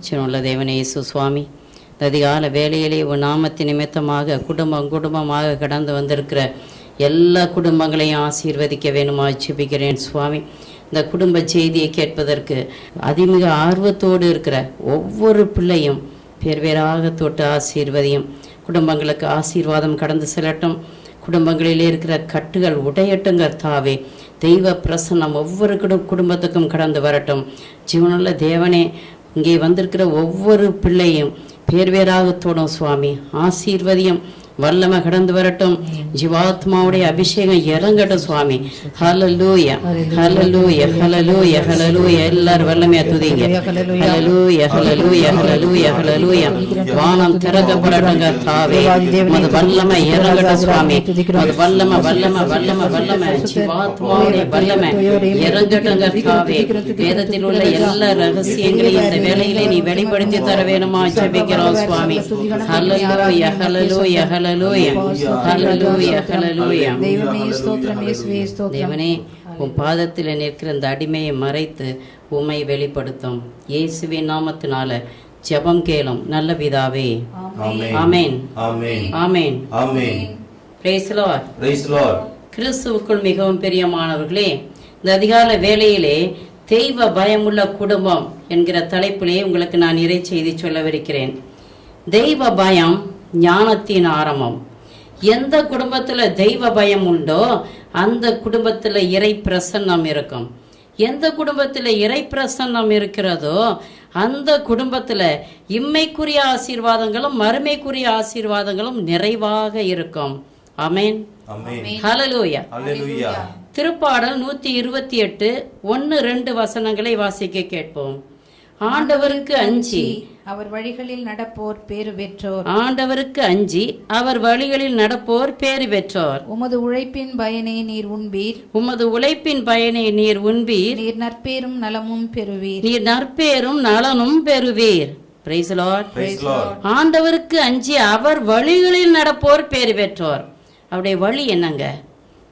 சிவனுள்ள தேவனே இயேசு சுவாமி இந்த அதிகால வேலையிலே உன் நாமத்தின் நிமித்தமாக குடும்பம் குடும்பமாக கடந்து வந்திருக்கிற எல்லா குடும்பங்களையும் ஆசீர்வதிக்க வேணுமா ஜெபிக்கிறேன் சுவாமி இந்த குடும்ப செய்தியை கேட்பதற்கு அதிமிக ஆர்வத்தோடு இருக்கிற ஒவ்வொரு பிள்ளையும் பேர் பேராக தொட்டு ஆசீர்வதியும் குடும்பங்களுக்கு ஆசீர்வாதம் கடந்து செல்லட்டும் குடும்பங்களில் இருக்கிற கட்டுகள் உடையட்டுங்க தாவே தெய்வ பிரசன்னம் ஒவ்வொரு குடு- குடும்பத்துக்கும் கடந்து வரட்டும் ஜீவனுள்ள தேவனே இங்கே வந்திருக்கிற ஒவ்வொரு பிள்ளையும் பேர் பேராக சுவாமி. ஆசீர்வதியம். வல்லமை கடந்து வரட்டும். ஜீவாத்மாவுடைய அபிஷேகம் இறங்கட்டும் சுவாமி. ஹalleluya ஹalleluya ஹalleluya ஹalleluya எல்லாரும் வல்லமையா துதிங்க. ஹalleluya ஹalleluya ஹalleluya ஹalleluya வானம் திறக்கப்படட்டும் கர்த்தாவே உமது வல்லமை இறங்கட்டும் சுவாமி. உமது வல்லமை வல்லமை வல்லமை வல்லமை. ஜீவாத்மாவுடைய வல்லமை இறங்கட்டும் கர்த்தாவே வேதத்தில் உள்ள எல்லா ரகசியங்களையும் இந்த வேளையிலே நீ வெளிப்படுத்தி தர வேணுமா ஜெபிக்கிறோம் சுவாமி. ஹalleluya ஹalleluya ஹalleluya உன் பாதத்தில் நிற்கிற இந்த அடிமையை மறைத்து உமை வெளிப்படுத்தும். இயேசுவின் நாமத்தினால ஜெபம் கேளும். நல்ல விதாவே ஆமேன். ஆமேன். ஆமேன். கிறிஸ்துவுக்குள் மிகவும் பிரியமானவர்களே இந்த அதிகால வேலையிலே தெய்வ பயமுள்ள குடும்பம் என்கிற தலைப்பிலே உங்களுக்கு நான் இறை செய்தி சொல்லவிருக்கிறேன். தெய்வ பயம் ஞானத்தின் ஆரம்பம். எந்த குடும்பத்துல தெய்வ பயம் உண்டோ அந்த குடும்பத்துல இறை பிரசன்னம் இருக்கும். எந்த குடும்பத்துல இறை பிரசன்னம் இருக்கிறதோ அந்த குடும்பத்துல இம்மைக்குரிய ஆசீர்வாதங்களும் மறுமைக்குரிய ஆசீர்வாதங்களும் நிறைவாக இருக்கும். ஹalleluya. Hallelujah. திருப்பாடல் நூத்தி இருபத்தி எட்டு ஒன்னு ரெண்டு வசனங்களை வாசிக்க கேட்போம். ஆண்டவருக்கு அஞ்சி. அவர் வழிகளில் நடப்போர் பேறு பெற்றோர். ஆண்டவருக்கு அஞ்சி அவர் வழிகளில் நடப்போர் பேறு பெற்றோர். உமது உழைப்பின் பயனை நீர் உண்பீர். உமது உழைப்பின் பயனை நீர் உண்பீர். நீர் நற்பேரும் நலமும் பெறுவீர். நீர் நற்பேரும் நலனும் பெறுவீர். Praise the Lord. Praise the Lord. ஆண்டவருக்கு அஞ்சி அவர் வழிகளில் நடப்போர் பேறு பெற்றோர். அவருடைய வழி என்னங்க?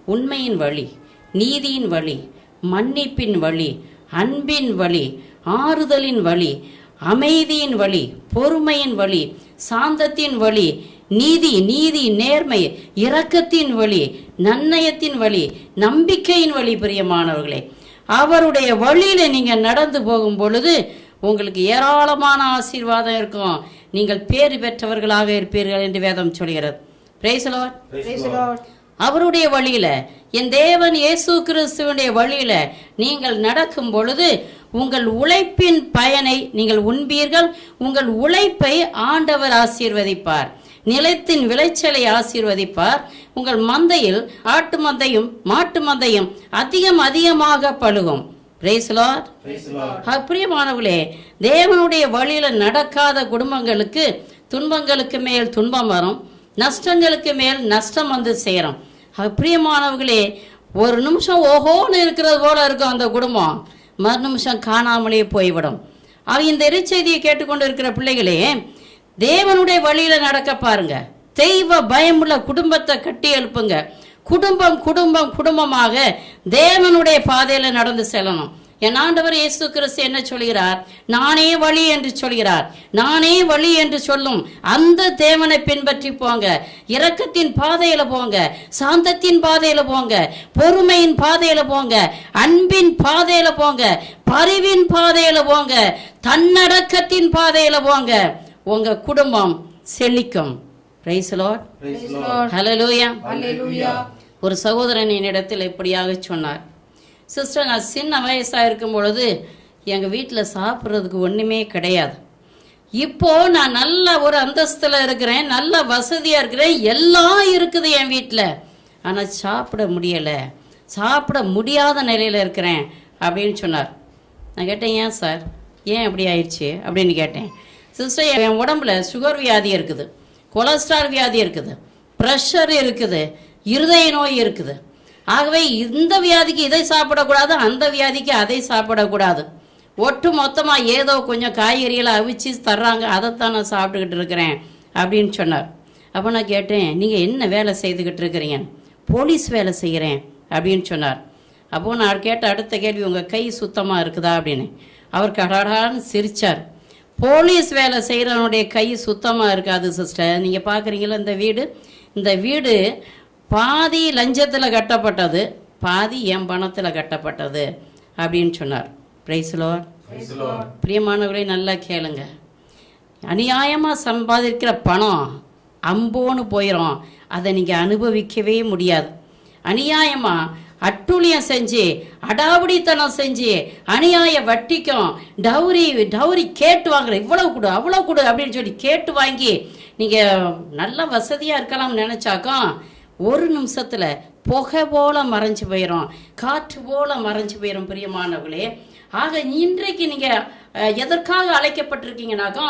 உண்மையின் வழி நீதியின் வழி மன்னிப்பின் வழி அன்பின் வழி ஆறுதலின் வழி அமைதியின் வழி பொறுமையின் வழி சாந்தத்தின் வழி நீதி நீதி நேர்மை இரக்கத்தின் வழி நன்னயத்தின் வழி நம்பிக்கையின் வழி பிரியமானவர்களே. அவருடைய வழியில நீங்க நடந்து போகும் பொழுது உங்களுக்கு ஏராளமான ஆசீர்வாதம் இருக்கும். நீங்கள் பேறு பெற்றவர்களாக இருப்பீர்கள் என்று வேதம் சொல்கிறது. Praise அவருடைய வழியில என் தேவன் இயேசு கிறிஸ்துவனுடைய வழியில நீங்கள் நடக்கும் பொழுது உங்கள் உழைப்பின் பயனை நீங்கள் உண்பீர்கள். உங்கள் உழைப்பை ஆண்டவர் ஆசீர்வதிப்பார். நிலத்தின் விளைச்சலை ஆசீர்வதிப்பார். உங்கள் மந்தையில் ஆட்டு மந்தையும் மாட்டு மந்தையும் அதிகம் அதிகமாக பழுகும். பிரியமானவர்களே தேவனுடைய வழியில நடக்காத குடும்பங்களுக்கு துன்பங்களுக்கு மேல் துன்பம் வரும். நஷ்டங்களுக்கு மேல் நஷ்டம் வந்து சேரும். பிரியமானவர்களே ஒரு நிமிஷம் ஓஹோன்னு இருக்கிறது போல இருக்கும் அந்த குடும்பம். மறு நிமிஷம் காணாமலே போய்விடும். அவ இந்த எரிச்செய்தியை கேட்டுக்கொண்டு இருக்கிற பிள்ளைகளே தேவனுடைய வழியில நடக்க பாருங்க. தெய்வ பயமுள்ள குடும்பத்தை கட்டி எழுப்புங்க. குடும்பம் குடும்பம் குடும்பமாக தேவனுடைய பாதையில நடந்து செல்லணும். என் ஆண்டவர் இயேசு கிறிஸ்து என்ன சொல்கிறார்? நானே வழி என்று சொல்கிறார். நானே வழி என்று சொல்லும் அந்த தேவனை பின்பற்றி போங்க. இரக்கத்தின் பாதையில போங்க. சாந்தத்தின் பாதையில போங்க. பொறுமையின் பாதையில போங்க. அன்பின் பாதையில போங்க. பரிவின் பாதையில போங்க. தன்னடக்கத்தின் பாதையில போங்க. உங்க குடும்பம் செழிக்கும். ஒரு சகோதரன் என்னிடத்தில் இப்படியாக சொன்னார். சிஸ்டர் நான் சின்ன வயசாக இருக்கும் பொழுது எங்கள் வீட்டில் சாப்பிட்றதுக்கு ஒன்றுமே கிடையாது. இப்போ நான் நல்ல ஒரு அந்தஸ்தில் இருக்கிறேன் நல்ல வசதியாக இருக்கிறேன் எல்லாம் இருக்குது என் வீட்டில். ஆனால் சாப்பிட முடியலை. சாப்பிட முடியாத நிலையில் இருக்கிறேன் அப்படின்னு சொன்னார். நான் கேட்டேன் ஏன் சார்? ஏன் அப்படி ஆயிடுச்சு? அப்படின்னு கேட்டேன். சிஸ்டர் என் உடம்புல சுகர் வியாதி இருக்குது கொலஸ்ட்ரால் வியாதி இருக்குது ப்ரெஷர் இருக்குது இருதய நோய் இருக்குது. ஆகவே இந்த வியாதிக்கு இதை சாப்பிடக்கூடாது அந்த வியாதிக்கு அதை சாப்பிடக்கூடாது. ஒட்டு மொத்தமாக ஏதோ கொஞ்சம் காய்கறிகளை அவிச்சு தர்றாங்க அதைத்தான் நான் சாப்பிட்டுக்கிட்டு இருக்கிறேன் அப்படின்னு சொன்னார். அப்போ நான் கேட்டேன் நீங்கள் என்ன வேலை செய்துக்கிட்டு இருக்கிறீங்க? போலீஸ் வேலை செய்கிறேன் அப்படின்னு சொன்னார். அப்போ நான் கேட்ட அடுத்த கேள்வி உங்கள் கை சுத்தமாக இருக்குதா? அப்படின்னு. அவர் கடடான்னு சிரிச்சார். போலீஸ் வேலை செய்கிறவனுடைய கை சுத்தமாக இருக்காது சிஸ்டர். நீங்கள் பார்க்குறீங்களா இந்த வீடு? இந்த வீடு பாதி லஞ்சத்தில் கட்டப்பட்டது பாதி என் பணத்தில் கட்டப்பட்டது அப்படின்னு சொன்னார். பிரைஸ்லோ Praise the Lord. பிரியமானவர்களே நல்லா கேளுங்க. அநியாயமாக சம்பாதிக்கிற பணம் அம்போன்னு போயிடும் அதை நீங்கள் அனுபவிக்கவே முடியாது. அநியாயமாக அட்டுழியம் செஞ்சு அடாவடித்தனம் செஞ்சு அநியாய வட்டிக்கும் டவுரி டவுரி கேட்டு வாங்குற இவ்வளவு கொடு அவ்வளவு கொடு அப்படின்னு சொல்லி கேட்டு வாங்கி நீங்கள் நல்ல வசதியாக இருக்கலாம் நினச்சாக்கும் ஒரு நிமிஷத்தில் புகை போல மறைஞ்சு போயிடும் காற்று போல மறைஞ்சு போயிடும் பிரியமானவர்களே. ஆக இன்றைக்கு நீங்கள் எதற்காக அழைக்கப்பட்டிருக்கீங்கனாக்கா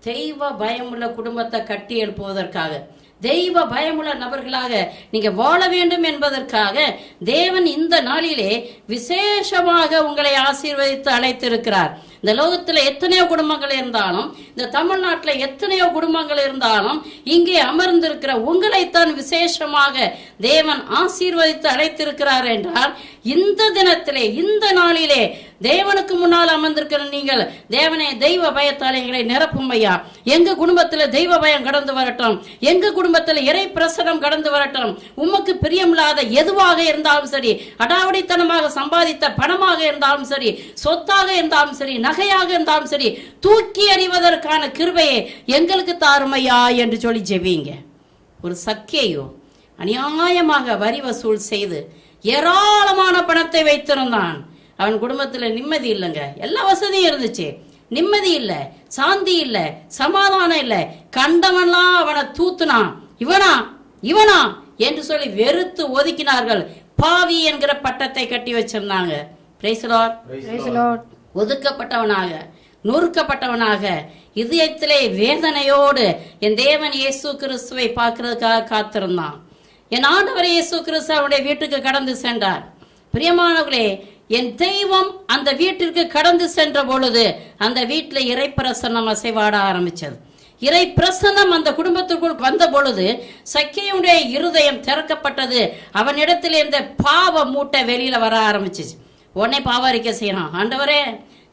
தெய்வ பயமுள்ள குடும்பத்தை கட்டி எழுப்புவதற்காக தெய்வ பயமுள்ள நபர்களாக நீங்க வாழ வேண்டும் என்பதற்காக தேவன் இந்த நாளிலே விசேஷமாக உங்களை ஆசீர்வதித்து அழைத்திருக்கிறார். இந்த லோகத்துல எத்தனையோ குடும்பங்கள் இருந்தாலும் இந்த தமிழ்நாட்டுல எத்தனையோ குடும்பங்கள் இருந்தாலும் இங்கே அமர்ந்திருக்கிற உங்களைத்தான் விசேஷமாக தேவன் ஆசீர்வதித்து அழைத்திருக்கிறார் என்றால் இந்த தினத்திலே இந்த நாளிலே தேவனுக்கு முன்னால் அமர்ந்திருக்கிற நீங்கள் தேவனே தெய்வ பயத்தால் எங்களை நிரப்பும் ஐயா எங்க குடும்பத்துல தெய்வ பயம் கடந்து வரட்டும். எங்க குடும்பத்துல இறை பிரசனம் கடந்து வரட்டும். உமக்கு பிரியமில்லாத எதுவாக இருந்தாலும் சரி அடாவடித்தனமாக சம்பாதித்த பணமாக இருந்தாலும் சரி சொத்தாக இருந்தாலும் சரி நகையாக இருந்தாலும் சரி தூக்கி அறிவதற்கான கிருபையை எங்களுக்கு தாருமையா என்று சொல்லி ஜெபிங்க. ஒரு சக்கியையோ அநியாயமாக வரி வசூல் செய்து ஏராளமான பணத்தை வைத்திருந்தான். அவன் குடும்பத்துல நிம்மதி இல்லைங்க. எல்லா வசதியும் இருந்துச்சு. நிம்மதி இல்ல சாந்தி இல்ல சமாதானம் இல்ல. கண்டவன்லாம் அவனை தூத்துனான். இவனா? இவனா? என்று சொல்லி வெறுத்து ஒதுக்கினார்கள். பாவி என்கிற பட்டத்தை கட்டி வச்சிருந்தாங்க. ஒதுக்கப்பட்டவனாக நொறுக்கப்பட்டவனாக இதயத்திலே வேதனையோடு என் தேவன் இயேசு கிறிஸ்துவை பார்க்கிறதுக்காக காத்திருந்தான். என் ஆண்டவர் இயேசு கிறிஸ்து அவருடைய வீட்டுக்கு கடந்து சென்றார். பிரியமானவர்களே என் தெய்வம் அந்த வீட்டிற்கு கடந்து சென்ற பொழுது அந்த வீட்டில் இறைப்பிரசன்னம் அசைவாட ஆரம்பிச்சது. இறை பிரசன்னம் அந்த குடும்பத்திற்குள் வந்த பொழுது சக்கியுடைய இருதயம் திறக்கப்பட்டது. அவனிடத்தில் இருந்த பாவ மூட்டை வெளியில வர ஆரம்பிச்சிச்சு. உடனே பாவ அறிக்கை செய்யறான் ஆண்டவரே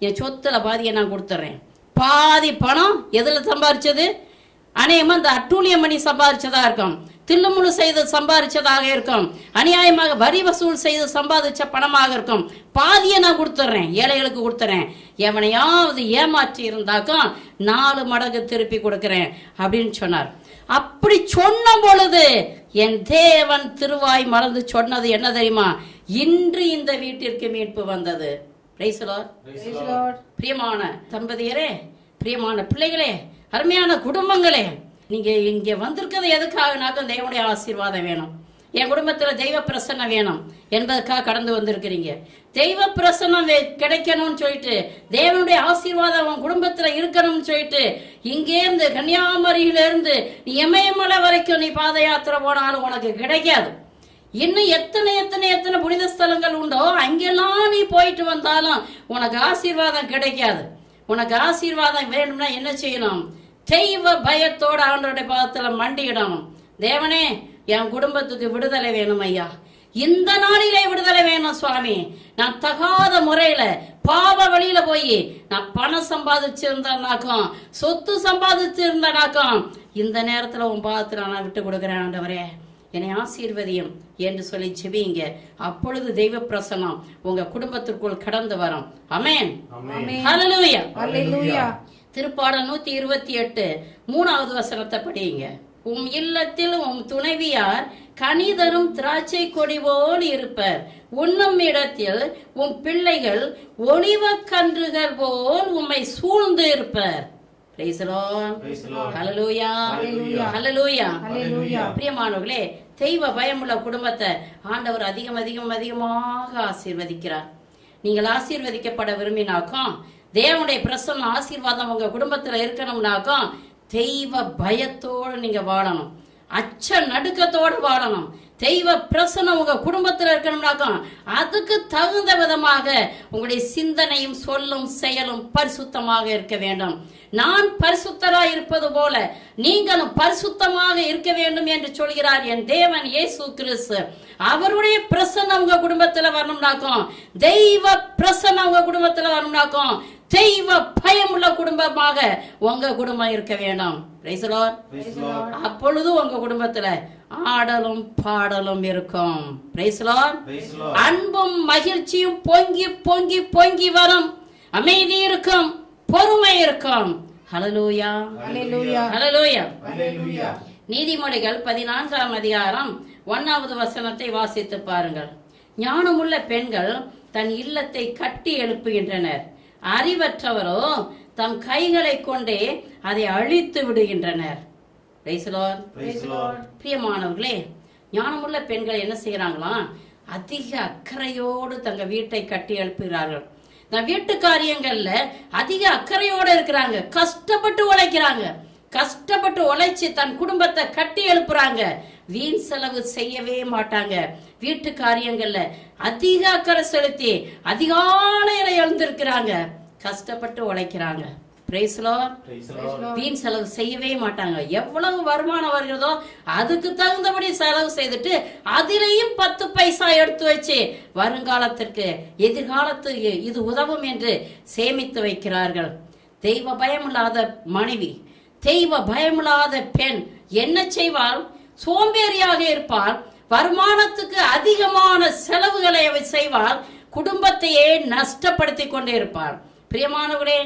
என் சொத்துல பாதியை நான் கொடுத்துட்றேன் பாதி பணம் எதுல சம்பாரிச்சது? அநேகமா இந்த அட்டூழியம் பண்ணி சம்பாரிச்சதா இருக்கும். தில்லுமுழு செய்து சம்பாதிச்சதாக இருக்கும். அநியாயமாக வரி வசூல் செய்து சம்பாதிச்ச பணமாக இருக்கும். பாதியை நான் கொடுத்துட்றேன் ஏழைகளுக்கு கொடுத்துறேன். எவனையாவது ஏமாற்றி இருந்தாக்கும் நாலு மடங்கு திருப்பி கொடுக்கிறேன் அப்படின்னு சொன்னார். அப்படி சொன்ன பொழுது என் தேவன் திருவாய் மறந்து சொன்னது என்ன தெரியுமா? இன்று இந்த வீட்டிற்கு மீட்பு வந்தது. பிரியமான தம்பதியரே பிரியமான பிள்ளைகளே அருமையான குடும்பங்களே நீங்க இங்க வந்திருக்கிறது எதுக்காகனாக்கும் தெய்வனுடைய ஆசீர்வாதம் வேணும். என் குடும்பத்துல தெய்வ பிரசன்னம் வேணும். என்பதற்காக கடந்து வந்திருக்கிறீங்க. தெய்வ பிரசன்னம் வே- கிடைக்கணும்னு சொல்லிட்டு தேவனுடைய ஆசீர்வாதம் உன் குடும்பத்துல இருக்கணும்னு சொல்லிட்டு இங்கே இருந்து கன்னியாகுமரியில இருந்து நீ இமயமலை வரைக்கும் நீ பாத யாத்திரை போனாலும் உனக்கு கிடைக்காது. இன்னும் எத்தனை எத்தனை எத்தனை புனித ஸ்தலங்கள் உண்டோ அங்கெல்லாம் நீ போயிட்டு வந்தாலும் உனக்கு ஆசீர்வாதம் கிடைக்காது. உனக்கு ஆசீர்வாதம் வேணும்னா என்ன செய்யணும்? தெய்வ பயத்தோட ஆண்டோடைய பாதத்துல மண்டியிடணும். தேவனே என் குடும்பத்துக்கு விடுதலை வேணும் ஐயா. இந்த நாளிலே விடுதலை வேணும் சுவாமி. நான் தகாத முறையில பாவ வழியில போய் நான் பணம் சம்பாதிச்சிருந்தேனாக்கும் சொத்து சம்பாதிச்சிருந்தேனாக்கும் இந்த நேரத்துல உன் பாதத்துல நான் விட்டு கொடுக்கிறேன் ஆண்டவரே. என்னை ஆசீர்வதியும் என்று சொல்லி செபிங்க அப்பொழுது தெய்வ பிரசனம் உங்க குடும்பத்திற்குள் கடந்து வரும். அமேன் Amen. ஹalleluya Hallelujah. திருப்பாடல் நூத்தி இருபத்தி எட்டு மூணாவது வசனத்தை படியுங்க. உம் இல்லத்தில் உம் துணைவியார் கனிதரும் திராட்சை கொடி போல் இருப்பர். உண்ணும் இடத்தில் உம் பிள்ளைகள் ஒளிவக் கன்றுகள் போல் உம்மை சூழ்ந்து இருப்பர். பிரியமானவர்களே தெய்வ பயமுள்ள குடும்பத்தை ஆண்டவர் அதிகம் அதிகம் அதிகமாக ஆசீர்வதிக்கிறார். நீங்கள் ஆசீர்வதிக்கப்பட விரும்பினாக்கும் தேவனுடைய பிரசன்ன ஆசீர்வாதம் உங்க குடும்பத்துல இருக்கணும்னாக்கும் தெய்வ பயத்தோடு நீங்க வாழணும். அச்ச நடுக்கத்தோடு வாழணும். தெய்வ பிரசனம் உங்க குடும்பத்துல இருக்கணும்னாக்கும் அதுக்கு தகுந்த விதமாக உங்களுடைய சிந்தனையும் சொல்லும் செயலும் பரிசுத்தமாக இருக்க வேண்டும். நான் பரிசுத்தரா இருப்பது போல நீங்களும் பரிசுத்தமாக இருக்க வேண்டும் என்று சொல்கிறார் என் தேவன் ஏசு கிறிஸ்து. அவருடைய பிரசன்னம் உங்க குடும்பத்துல வரணும்னாக்கும் தெய்வ பிரசன்னம் உங்க குடும்பத்துல வரணும்னாக்கும் தெய்வ பயமுள்ள குடும்பமாக உங்க குடும்பம் இருக்க Lord. அப்பொழுது உங்க குடும்பத்துல ஆடலும் பாடலும் இருக்கும். அன்பும் மகிழ்ச்சியும் பொங்கி பொங்கி பொங்கி வரும். அமைதி இருக்கும். பொறுமை இருக்கும். ஹalleluya Hallelujah. நீதிமொழிகள் பதினான்காம் அதிகாரம் ஒன்னாவது வசனத்தை வாசித்து பாருங்கள். ஞானமுள்ள பெண்கள் தன் இல்லத்தை கட்டி எழுப்புகின்றனர். அறிவற்றவரோ தம் கைகளை கொண்டே அதை அழித்து விடுகின்றனர். பிரியமானவர்களே ஞானமுள்ள பெண்கள் என்ன செய்யறாங்களாம் அதிக அக்கறையோடு தங்க வீட்டை கட்டி எழுப்புகிறார்கள் இந்த வீட்டு காரியங்கள்ல அதிக அக்கறையோடு இருக்கிறாங்க. கஷ்டப்பட்டு உழைக்கிறாங்க. கஷ்டப்பட்டு உழைச்சு தன் குடும்பத்தை கட்டி எழுப்புறாங்க. வீண் செலவு செய்யவே மாட்டாங்க. வீட்டு காரியங்கள்ல அதிக அக்கறை செலுத்தி அதிகாலையில எழுந்திருக்கிறாங்க. கஷ்டப்பட்டு உழைக்கிறாங்க. வீண் செலவு செய்யவே மாட்டாங்க. எவ்வளவு வருமானம் வருகிறதோ அதுக்கு தகுந்தபடி செலவு செய்துட்டு அதிலையும் பத்து பைசா எடுத்து வச்சு வருங்காலத்திற்கு எதிர்காலத்துக்கு இது உதவும் என்று சேமித்து வைக்கிறார்கள். தெய்வ பயமில்லாத மனைவி தெய்வ பயமில்லாத பெண் என்ன செய்வாள்? சோம்பேறியாக இருப்பாள். வருமானத்துக்கு அதிகமான செலவுகளை அவள் செய்வார். குடும்பத்தையே நஷ்டப்படுத்தி கொண்டே இருப்பார். பிரியமானவரே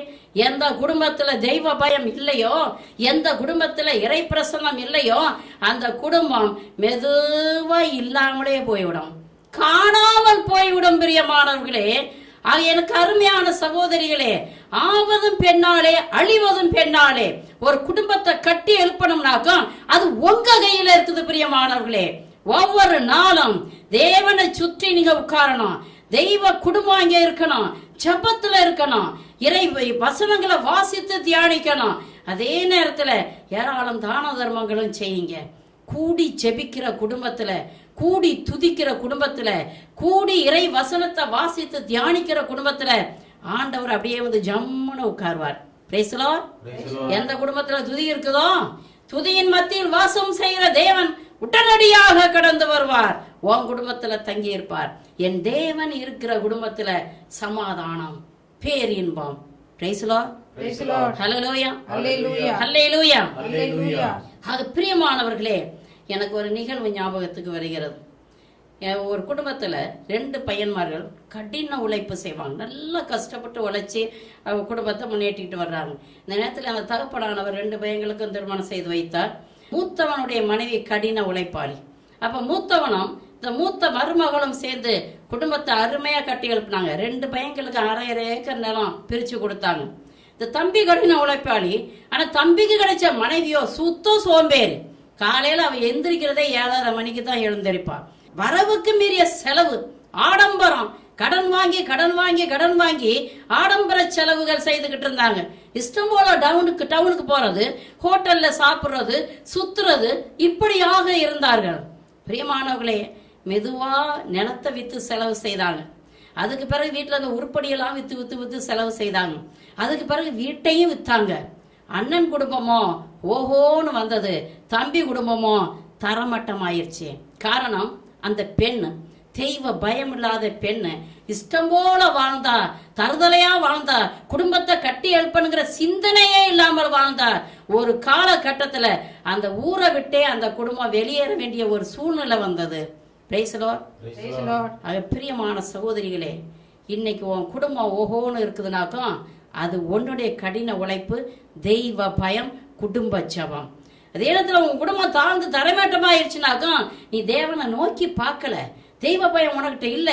எந்த குடும்பத்துல தெய்வ பயம் இல்லையோ எந்த குடும்பத்துல இறை பிரசனம் இல்லையோ அந்த குடும்பம் மெதுவா இல்லாமலே போய்விடும். காணாமல் போய்விடும் பிரியமானவர்களே. ஆக எனக்கு அருமையான சகோதரிகளே ஆவதும் பெண்ணாலே அழிவதும் பெண்ணாலே ஒரு குடும்பத்தை கட்டி எழுப்பணும்னாக்கா அது உங்க கையில இருக்குது பிரியமானவர்களே. ஒவ்வொரு நாளும் தேவனை சுற்றி நீங்க உட்காரணும். தெய்வ குடும்பம் அங்க இருக்கணும். ஜெபத்துல இருக்கணும். இறை வசனங்களை வாசித்து தியானிக்கணும். அதே நேரத்துல ஏராளம் தான தர்மங்களும் செய்யுங்க. கூடி ஜெபிக்கிற குடும்பத்துல கூடி துதிக்கிற குடும்பத்துல கூடி இறை வசனத்தை வாசித்து தியானிக்கிற குடும்பத்துல ஆண்டவர் அப்படியே வந்து ஜம்முன்னு உட்காருவார். Lord. எந்த குடும்பத்துல துதி இருக்குதோ? துதியின் மத்தியில் வாசம் செய்கிற தேவன் உடனடியாக கடந்து வருவார். உன் குடும்பத்துல தங்கி இருப்பார் என் தேவன் இருக்கிற குடும்பத்துல சமாதானம் பேரின்பம். அது பிரியமானவர்களே எனக்கு ஒரு நிகழ்வு ஞாபகத்துக்கு வருகிறது. ஒரு குடும்பத்துல ரெண்டு பையன்மார்கள் கடின உழைப்பு செய்வாங்க. நல்லா கஷ்டப்பட்டு உழைச்சி அவங்க குடும்பத்தை முன்னேற்றிட்டு வர்றாங்க. இந்த நேரத்துல அந்த தகப்பனானவர் ரெண்டு பையங்களுக்கும் திருமணம் செய்து வைத்தார். மூத்தவனுடைய மனைவி கடின உழைப்பாளி. அப்ப மூத்தவனும் இந்த மூத்த மருமகளும் சேர்ந்து குடும்பத்தை அருமையா கட்டி எழுப்புனாங்க. ரெண்டு பையன்களுக்கு அரை அரை ஏக்கர் நிலம் பிரிச்சு கொடுத்தாங்க. இந்த தம்பி கடின உழைப்பாளி ஆனா தம்பிக்கு கிடைச்ச மனைவியோ சுத்தம் சோம்பேறி. காலையில அவ எந்திரிக்கிறதே ஏழரை மணிக்கு தான் எழுந்திருப்பாள் வரவுக்கு மீறிய செலவு ஆடம்பரம் கடன் வாங்கி கடன் வாங்கி கடன் வாங்கி ஆடம்பர செலவுகள் செய்துகிட்டு இருந்தாங்க. இஷ்டம் போல டவுனுக்கு டவுனுக்கு போறது ஹோட்டல்ல சாப்பிடுறது சுத்துறது இப்படியாக இருந்தார்கள். பிரியமானவர்களே மெதுவா நிலத்தை வித்து செலவு செய்தாங்க. அதுக்கு பிறகு வீட்டுல அந்த உருப்படியெல்லாம் வித்து வித்து வித்து செலவு செய்தாங்க. அதுக்கு பிறகு வீட்டையும் வித்தாங்க. அண்ணன் குடும்பமோ ஓஹோன்னு வந்தது. தம்பி குடும்பமோ தரமட்டமாயிருச்சு. காரணம் அந்த பெண் தெய்வ பயம் இல்லாத பெண்ணு இஷ்டம் போல வாழ்ந்தா தருதலையா வாழ்ந்தா குடும்பத்தை கட்டி எழுப்பணுங்கிற சிந்தனையே இல்லாமல் வாழ்ந்தா ஒரு காலகட்டத்துல அந்த ஊரை விட்டே அந்த குடும்பம் வெளியேற வேண்டிய ஒரு சூழ்நிலை வந்தது. பிரியமான சகோதரிகளே இன்னைக்கு உன் குடும்பம் ஓஹோன்னு இருக்குதுனாக்கா அது உன்னுடைய கடின உழைப்பு தெய்வ பயம் குடும்ப ஜபம். அதே நேரத்துல உன் குடும்பம் தாழ்ந்து தரமேட்டமாயிருச்சுனாக்கா நீ தேவனை நோக்கி பார்க்கல. தெய்வ பயம் உனக்கிட்ட இல்ல.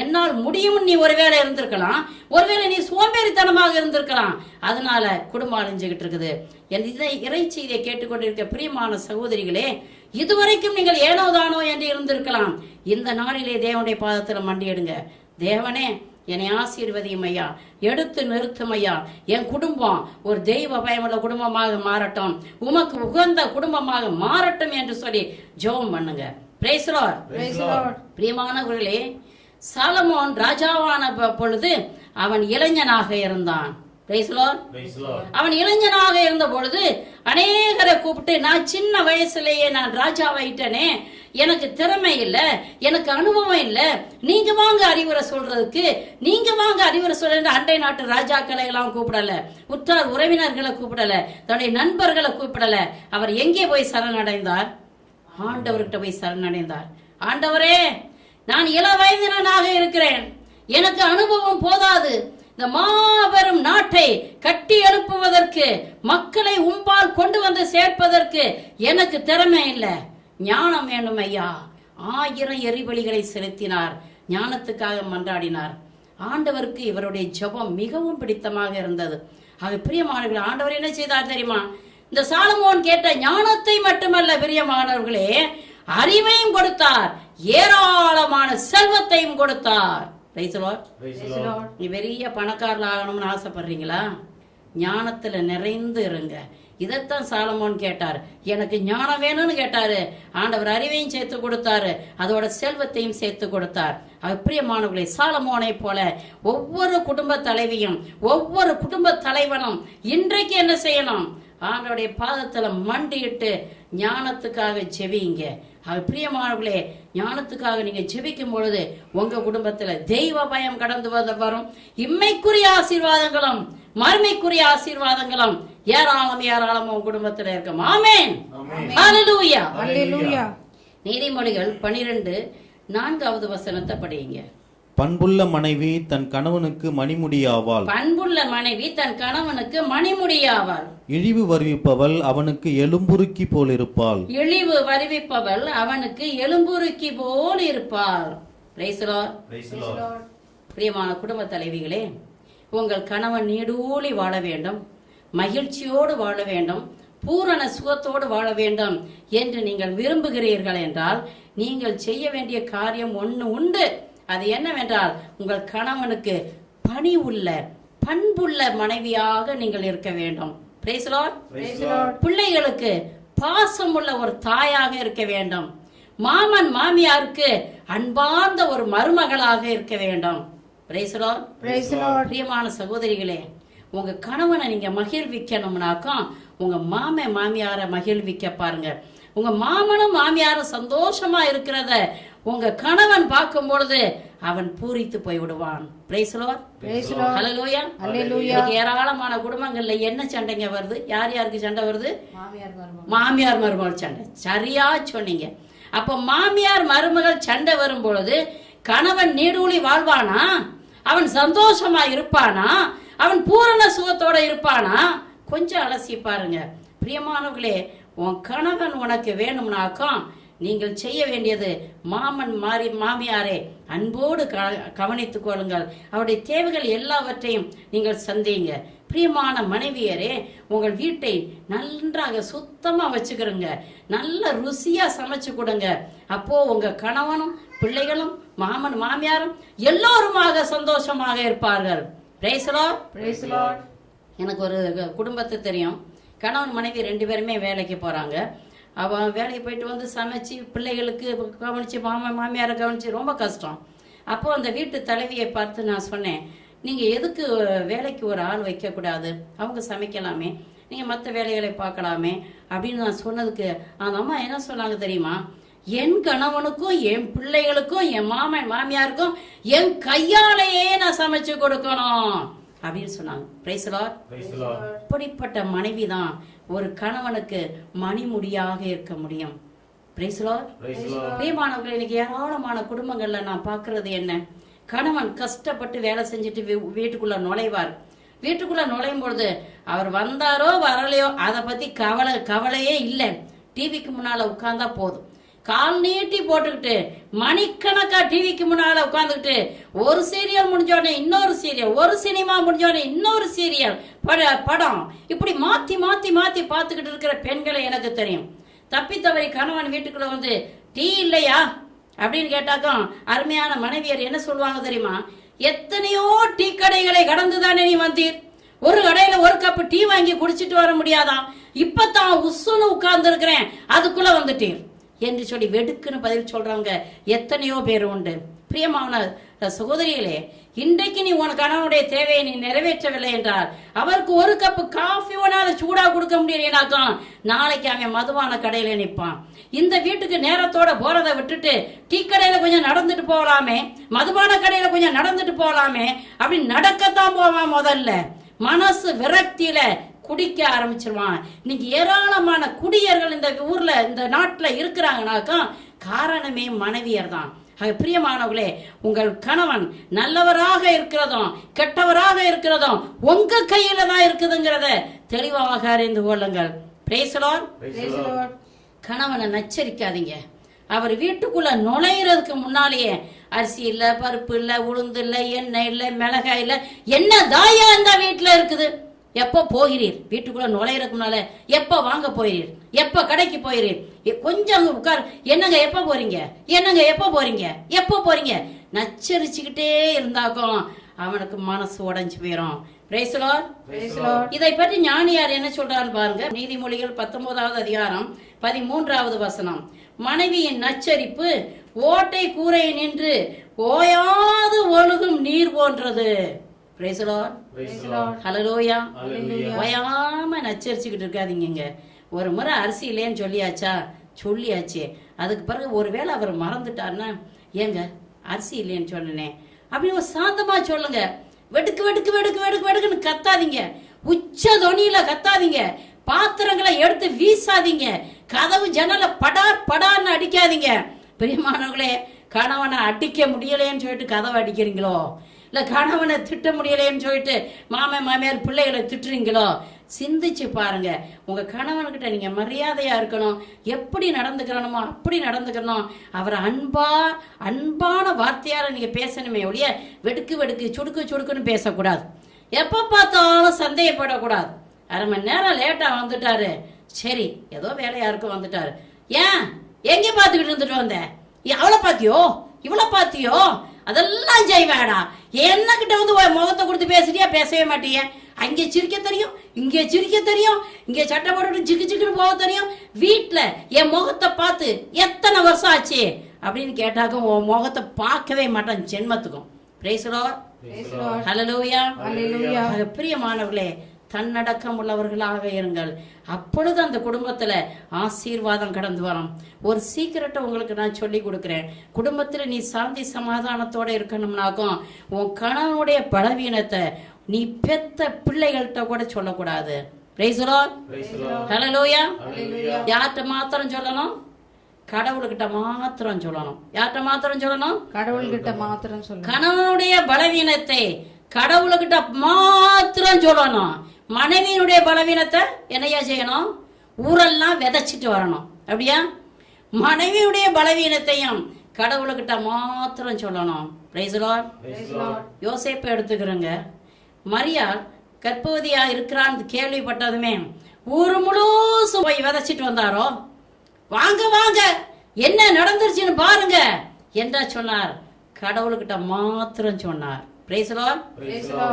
என்னால் முடியும் நீ ஒருவேளை இருந்திருக்கலாம். ஒருவேளை நீ சோம்பேறித்தனமாக இருந்திருக்கலாம். அதனால குடும்பம் அழிஞ்சுகிட்டு இருக்குது. என் இதை இறைச்செய்தியை கேட்டுக்கொண்டிருக்க பிரியமான சகோதரிகளே இதுவரைக்கும் நீங்கள் ஏனோ தானோ என்று இருந்திருக்கலாம். இந்த நாளிலே தேவனுடைய பாதத்தில் மண்டியிடுங்க. தேவனே என்னை ஆசீர்வதியும் ஐயா. எடுத்து நிறுத்தும் ஐயா. என் குடும்பம் ஒரு தெய்வ பயமுள்ள குடும்பமாக மாறட்டும். உமக்கு உகந்த குடும்பமாக மாறட்டும் என்று சொல்லி ஜெபம் பண்ணுங்க. பிரியமானவர்களே சாலமோன் ராஜாவான பொழுது அவன் இளைஞனாக இருந்தான். அவன் இளைஞனாக இருந்த பொழுது அநேகரை கூப்பிட்டு நான் சின்ன வயசுலயே நான் ராஜாவாயிட்டனே எனக்கு திறமை இல்ல எனக்கு அனுபவம் இல்ல. நீங்க வாங்க அறிவுரை சொல்றதுக்கு நீங்க வாங்க அறிவுரை சொல்ற அண்டை நாட்டு ராஜாக்களை எல்லாம் கூப்பிடல. உற்றார் உறவினர்களை கூப்பிடல. தன்னுடைய நண்பர்களை கூப்பிடல. அவர் எங்கே போய் சரணடைந்தார்? ஆண்டவர்கிட்ட போய் சரணடைந்தார். ஆண்டவரே நான் இள வயதினனாக இருக்கிறேன். எனக்கு அனுபவம் போதாது. இந்த மாபெரும் நாட்டை கட்டி எழுப்புவதற்கு மக்களை உம்பால் கொண்டு வந்து சேர்ப்பதற்கு எனக்கு திறமை இல்லை. ஞானம் வேணும் ஐயா. ஆயிரம் எரிபலிகளை செலுத்தினார். ஞானத்துக்காக மன்றாடினார். ஆண்டவருக்கு இவருடைய ஜபம் மிகவும் பிடித்தமாக இருந்தது. அது பிரியமானவர்கள் ஆண்டவர் என்ன செய்தார் தெரியுமா? இந்த சாலமோன் கேட்ட ஞானத்தை மட்டுமல்ல பிரியமானவர்களே அறிவையும் கொடுத்தார். ஏராளமான செல்வத்தையும் கொடுத்தார். நீ பெரிய பணக்காரர் ஆகணும்னு ஆசைப்படுறீங்களா? ஞானத்துல நிறைந்து இருங்க. இதைத்தான் சாலமோன் கேட்டார். எனக்கு ஞானம் வேணும்னு கேட்டாரு. ஆண்டவர் அறிவையும் சேர்த்து கொடுத்தாரு. அதோட செல்வத்தையும் சேர்த்து கொடுத்தார். பிரியமானவர்களை சாலமோனை போல ஒவ்வொரு குடும்ப தலைவியும் ஒவ்வொரு குடும்ப தலைவனும் இன்றைக்கு என்ன செய்யணும் ஆண்டவருடைய பாதத்துல மண்டியிட்டு ஞானத்துக்காக அவர் பிரியமானவர்களே ஞானத்துக்காக நீங்க ஜெபிக்கும் பொழுது உங்க குடும்பத்துல தெய்வ பயம் கடந்து வந்து வரும். இம்மைக்குரிய ஆசீர்வாதங்களும் மறுமைக்குரிய ஆசீர்வாதங்களும் ஏராளம் ஏராளம் உங்க குடும்பத்துல இருக்கும். ஆமென். Amen. ஹalleluya. Hallelujah. நீதிமொழிகள் பனிரெண்டு நான்காவது வசனத்தை படியுங்க. பண்புள்ள மனைவி தன் கணவனுக்கு மணிமுடியாவாள். பண்புள்ள மனைவி தன் கணவனுக்கு மணிமுடியாவாள். இழிவு வருவிப்பவள் அவனுக்கு எலும்புருக்கி போலிருப்பாள். இழிவு வருவிப்பவள் அவனுக்கு எலும்புருக்கி போல் இருப்பாள். பிரியமான குடும்ப தலைவிகளே உங்கள் கணவன் நீடூழி வாழ வேண்டும் மகிழ்ச்சியோடு வாழ வேண்டும் பூரண சுகத்தோடு வாழ வேண்டும் என்று நீங்கள் விரும்புகிறீர்கள் என்றால் நீங்கள் செய்ய வேண்டிய காரியம் ஒண்ணு உண்டு. அது என்னவென்றால் உங்கள் கணவனுக்கு பணி உள்ள பண்புள்ள மனைவியாக நீங்கள் இருக்க வேண்டும். பிள்ளைகளுக்கு பாசமுள்ள ஒரு தாயாக இருக்க வேண்டும். மாமன் மாமியாருக்கு அன்பார்ந்த ஒரு மருமகளாக இருக்க வேண்டும். பிரியமான சகோதரிகளே உங்க கணவனை நீங்க மகிழ்விக்கணும்னாக்கா உங்க மாமே மாமியார மகிழ்விக்க பாருங்க. உங்க மாமனும் மாமியாரும் சந்தோஷமா இருக்கிறத உங்க கணவன் பார்க்கும் பொழுது அவன் பூரித்து போய் விடுவான் ஏராளமான குடும்பங்கள்ல என்ன சண்டைங்க வருது? யார் யாருக்கு சண்டை வருது? மாமியார் மருமகள். மாமியார் மருமகள் சண்டை. சரியா சொன்னீங்க. அப்ப மாமியார் மருமகள் சண்டை வரும் பொழுது கணவன் நீடூழி வாழ்வானா? அவன் சந்தோஷமா இருப்பானா? அவன் பூரண சுகத்தோட இருப்பானா? கொஞ்சம் அலசி பாருங்க. பிரியமானவர்களே உன் கணவன் உனக்கு வேணும்னாக்கா நீங்கள் செய்ய வேண்டியது மாமன் மாறி மாமியாரே அன்போடு க- கவனித்துக் கொள்ளுங்கள். அவருடைய தேவைகள் எல்லாவற்றையும் நீங்கள் சந்திங்க பிரியமான மனைவியரே உங்கள் வீட்டை நன்றாக சுத்தமா வச்சுக்கிறங்க நல்ல ருசியா சமைச்சு கொடுங்க. அப்போ உங்க கணவனும் பிள்ளைகளும் மாமன் மாமியாரும் எல்லோருமாக சந்தோஷமாக இருப்பார்கள். The Lord. எனக்கு ஒரு குடும்பத்து தெரியும். கணவன் மனைவி ரெண்டு பேருமே வேலைக்கு போறாங்க. அவன் வேலைக்கு போயிட்டு வந்து சமைச்சு பிள்ளைகளுக்கு கவனிச்சு மாமன் மாமியாரை கவனிச்சு ரொம்ப கஷ்டம். அப்போ அந்த வீட்டு தலைவியை பார்த்து நான் சொன்னேன் நீங்க எதுக்கு வேலைக்கு ஒரு ஆள் வைக்க கூடாது அவங்க சமைக்கலாமே. நீங்க மற்ற வேலைகளை பார்க்கலாமே. அப்படின்னு நான் சொன்னதுக்கு அந்த அம்மா என்ன சொன்னாங்க தெரியுமா? என் கணவனுக்கும் என் பிள்ளைகளுக்கும் என் மாமன் மாமியாருக்கும் என் கையாலேயே நான் சமைச்சு கொடுக்கணும். அப்படின்னு சொன்னாங்க. அப்படிப்பட்ட மனைவி தான் ஒரு கணவனுக்கு மணிமுடியாக இருக்க முடியும். பிரியமானவர்கள் இன்னைக்கு ஏராளமான குடும்பங்கள்ல நான் பார்க்கிறது என்ன? கணவன் கஷ்டப்பட்டு வேலை செஞ்சுட்டு வீட்டுக்குள்ள நுழைவார். வீட்டுக்குள்ள நுழையும் பொழுது அவர் வந்தாரோ வரலையோ அதை பத்தி கவலை கவலையே இல்லை. டிவிக்கு முன்னால உட்கார்ந்தா போதும். கால் நீட்டி போட்டுக்கிட்டு மணிக்கணக்கா டிவிக்கு முன்னால உட்காந்துக்கிட்டு ஒரு சீரியல் முடிஞ்சோடனே இன்னொரு சீரியல் ஒரு சினிமா முடிஞ்சோடனே இன்னொரு சீரியல் பட- படம். இப்படி மாத்தி மாத்தி மாத்தி பார்த்துக்கிட்டு இருக்கிற பெண்களை எனக்கு தெரியும். தப்பி தவறி கணவன் வீட்டுக்குள்ள வந்து டீ இல்லையா? அப்படின்னு கேட்டாக்கா அருமையான மனைவியர் என்ன சொல்லுவாங்க தெரியுமா? எத்தனையோ டீ கடைகளை கடந்து தானே நீ வந்தீர். ஒரு கடையில ஒரு கப் டீ வாங்கி குடிச்சிட்டு வர முடியாதா? இப்பதான் உஸ்ஸுன்னு உட்கார்ந்து இருக்கிறேன் அதுக்குள்ள வந்துட்டீர். என்று சொல்லி வெடுக்குன்னு பதில் சொல்றவங்க எத்தனையோ பேர் உண்டு. பிரியமான சகோதரிகளே இன்றைக்கு நீ உன் கணவனுடைய தேவையை நீ நிறைவேற்றவில்லை என்றால் அவருக்கு ஒரு கப்பு காஃபி உனால சூடா கொடுக்க முடியலைனாக்கும் நாளைக்கு அவன் மதுவான கடையில நிற்பான். இந்த வீட்டுக்கு நேரத்தோட போறதை விட்டுட்டு டீ கடையில கொஞ்சம் நடந்துட்டு போகலாமே மதுபான கடையில கொஞ்சம் நடந்துட்டு போகலாமே அப்படி நடக்கத்தான் போவான் முதல்ல. மனசு விரக்தியில குடிக்க ஆரம்பிச்சிருவான். இன்னைக்கு ஏராளமான குடியர்கள் இந்த ஊர்ல இந்த நாட்டுல இருக்கிறாங்கனாக்கா காரணமே மனைவியர் தான் பிரியமானவர்களே உங்கள் கணவன் நல்லவராக இருக்கிறதும் கெட்டவராக இருக்கிறதும் உங்க கையில தான் இருக்குதுங்கிறத தெளிவாக அறிந்து கொள்ளுங்கள். கணவனை நச்சரிக்காதீங்க. அவர் வீட்டுக்குள்ள நுழையிறதுக்கு முன்னாலேயே அரிசி இல்ல பருப்பு இல்ல உளுந்து இல்ல எண்ணெய் இல்ல மிளகாய் இல்ல என்ன தாயா இந்த வீட்டுல இருக்குது? எப்ப போகிறீர்? வீட்டுக்குள்ள நுழையிறதுக்கு முன்னால எப்ப வாங்க போகிறீர்? எப்ப கடைக்கு போகிறீர்? கொஞ்சம் அங்க உட்கார். என்னங்க எப்ப போறீங்க? என்னங்க எப்ப போறீங்க? எப்ப போறீங்க? நச்சரிச்சுக்கிட்டே இருந்தாக்கும் அவனுக்கு மனசு உடைஞ்சு போயிடும். இதை பற்றி ஞானியார் என்ன சொல்றாரு பாருங்க. நீதிமொழிகள் பத்தொன்பதாவது அதிகாரம் பதிமூன்றாவது வசனம். மனைவியின் நச்சரிப்பு ஓட்டை கூரை நின்று ஓயாது ஒழுகும் நீர் போன்றது. Hallelujah. ஓயாம நச்சரிச்சுக்கிட்டு இருக்காதீங்க ஒரு முறை அரிசி இல்லைன்னு சொல்லியாச்சா? சொல்லியாச்சு. அதுக்கு பிறகு ஒருவேளை அவர் மறந்துட்டாருன்னா ஏங்க அரிசி இல்லைன்னு சொன்னனே. அப்படி ஒரு சாந்தமா சொல்லுங்க. வெடுக்கு வெடுக்கு வெடுக்கு வெடுக்கு வெடுக்குன்னு கத்தாதீங்க. உச்ச தொனியில கத்தாதீங்க. பாத்திரங்களை எடுத்து வீசாதீங்க. கதவு ஜன்னல படார் படார்னு அடிக்காதீங்க. பிரியமானவங்களே கணவனை அடிக்க முடியலையேன்னு சொல்லிட்டு கதவை அடிக்கிறீங்களோ? இல்ல கணவனை திட்ட முடியலையேன்னு சொல்லிட்டு மாமன் மாமியார் பிள்ளைகளை திட்டுறீங்களோ? சிந்திச்சு பாருங்க. உங்க கணவன்கிட்ட நீங்க மரியாதையா இருக்கணும். எப்படி நடந்துக்கிறணுமோ அப்படி நடந்துக்கணும் அவரை அன்பா அன்பான வார்த்தையால நீங்க பேசணுமே ஒழிய வெடுக்கு வெடுக்கு சுடுக்கு சுடுக்குன்னு பேசக்கூடாது. எப்ப பார்த்தாலும் சந்தேகப்படக்கூடாது. அரை மணி நேரம் லேட்டா வந்துட்டாரு. சரி ஏதோ வேலையா இருக்கும் வந்துட்டாரு. ஏன்? எங்க பாத்துக்கிட்டு இருந்துட்டு வந்த? அவளை பாத்தியோ இவளை பாத்தியோ அதெல்லாம் செய்வேடா என்ன கிட்ட வந்து முகத்தை கொடுத்து பேசுறியா? பேசவே மாட்டிய. அங்கே சிரிக்க தெரியும் இங்கே சிரிக்க தெரியும் இங்கே சட்டை போட்டுட்டு சிக்கு சிக்குன்னு போக தெரியும். வீட்டுல என் முகத்தை பார்த்து எத்தனை வருஷம் ஆச்சு? அப்படின்னு கேட்டாக்க உன் முகத்தை பார்க்கவே மாட்டான் ஜென்மத்துக்கும். பிரைஸ்லோ. ஆக, பிரியமானவர்களே தன்னடக்கம் உள்ளவர்களாக இருங்கள். அப்பொழுது அந்த குடும்பத்துல ஆசீர்வாதம் கடந்து வரும். ஒரு சீக்கிரட்டை உங்களுக்கு நான் சொல்லி கொடுக்கிறேன். குடும்பத்துல நீ சாந்தி சமாதானத்தோட இருக்கணும்னாக்கும் உன் கணவனுடைய பலவீனத்தை நீ பெத்த பிள்ளைகள்கிட்ட கூட சொல்லக்கூடாது. யார்கிட்ட மாத்திரம் சொல்லணும்? கடவுள்கிட்ட மாத்திரம் சொல்லணும். யார்கிட்ட மாத்திரம் சொல்லணும்? கடவுள்கிட்ட மாத்திரம் சொல்லுங்க கணவனுடைய பலவீனத்தை கடவுளுக்கிட்ட மாத்திரம் சொல்லணும். மனைவியினுடைய பலவீனத்தை என்னையா செய்யணும்? ஊரெல்லாம் விதைச்சிட்டு வரணும். அப்படியா? மனைவியுடைய பலவீனத்தையும் கடவுளுக்கிட்ட மாத்திரம் சொல்லணும். யோசேப்பை எடுத்துக்கிறோங்க. மரியாள் கர்ப்பவதியா இருக்கிறான்னு கேள்விப்பட்டதுமே ஊர் முழுசும் போய் விதைச்சிட்டு வந்தாரோ? வாங்க வாங்க. என்ன நடந்துருச்சுன்னு பாருங்க. என்றா சொன்னார். கடவுள்கிட்ட மாத்திரம் சொன்னார்.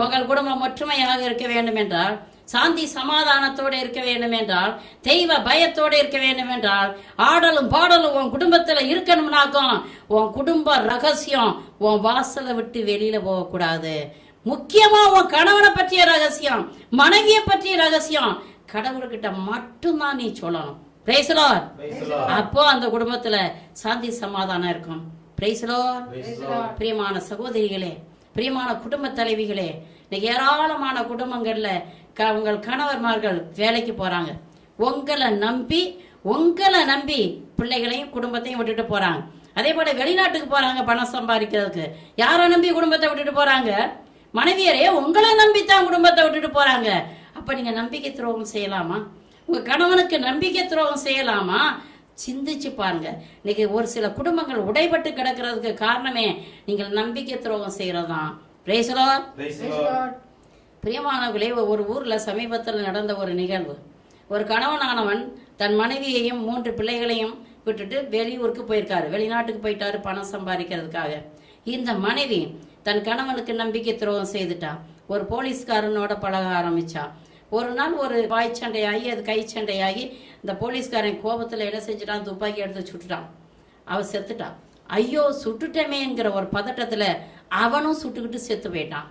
உங்கள் குடும்பம் ஒற்றுமையாக இருக்க வேண்டும் என்றால் சாந்தி சமாதானத்தோடு இருக்க வேண்டும் என்றால் தெய்வ பயத்தோடு இருக்க வேண்டும் என்றால் ஆடலும் பாடலும் உன் குடும்பத்துல இருக்கணும்னாக்கும் உன் குடும்ப ரகசியம் உன் வாசலை விட்டு வெளியில போகக்கூடாது. முக்கியமா உன் கணவனை பற்றிய ரகசியம் மனைவியை பற்றிய ரகசியம். கடவுள்கிட்ட மட்டும்தான் நீ சொல்லணும். Lord. அப்போ அந்த குடும்பத்துல சாந்தி சமாதானம் இருக்கும். பிரியமான சகோதரிகளே பிரியமான குடும்ப தலைவிகளே இன்னைக்கு ஏராளமான குடும்பங்கள்ல க- உங்கள் கணவர்மார்கள் வேலைக்கு போறாங்க. உங்களை நம்பி உங்களை நம்பி பிள்ளைகளையும் குடும்பத்தையும் விட்டுட்டு போறாங்க. அதே போல வெளிநாட்டுக்கு போறாங்க பணம் சம்பாதிக்கிறதுக்கு. யாரை நம்பி குடும்பத்தை விட்டுட்டு போறாங்க? மனைவியரே உங்களை நம்பித்தான் குடும்பத்தை விட்டுட்டு போறாங்க. அப்ப நீங்க நம்பிக்கை துரோகம் செய்யலாமா? உங்க கணவனுக்கு நம்பிக்கை துரோகம் செய்யலாமா? சிந்திச்சு பாருங்க. இன்னைக்கு ஒரு சில குடும்பங்கள் உடைபட்டு கிடக்கிறதுக்கு காரணமே நீங்கள் நம்பிக்கை துரோகம் செய்யறதுதான். பிரியமானவர்களே ஒரு ஊர்ல சமீபத்தில் நடந்த ஒரு நிகழ்வு. ஒரு கணவனானவன் தன் மனைவியையும் மூன்று பிள்ளைகளையும் விட்டுட்டு வெளியூருக்கு போயிருக்காரு. வெளிநாட்டுக்கு போயிட்டாரு பணம் சம்பாதிக்கிறதுக்காக. இந்த மனைவி தன் கணவனுக்கு நம்பிக்கை துரோகம் செய்துட்டா. ஒரு போலீஸ்காரனோட பழக ஆரம்பிச்சா. ஒரு நாள் ஒரு வாய் சண்டையாகி அது கை சண்டையாகி இந்த போலீஸ்காரன் கோபத்தில் என்ன செஞ்சுட்டான்? துப்பாக்கி எடுத்து சுட்டுட்டான். அவன் செத்துட்டான் ஐயோ சுட்டுட்டமேங்கிற ஒரு பதட்டத்தில் அவனும் சுட்டுக்கிட்டு செத்து போயிட்டான்.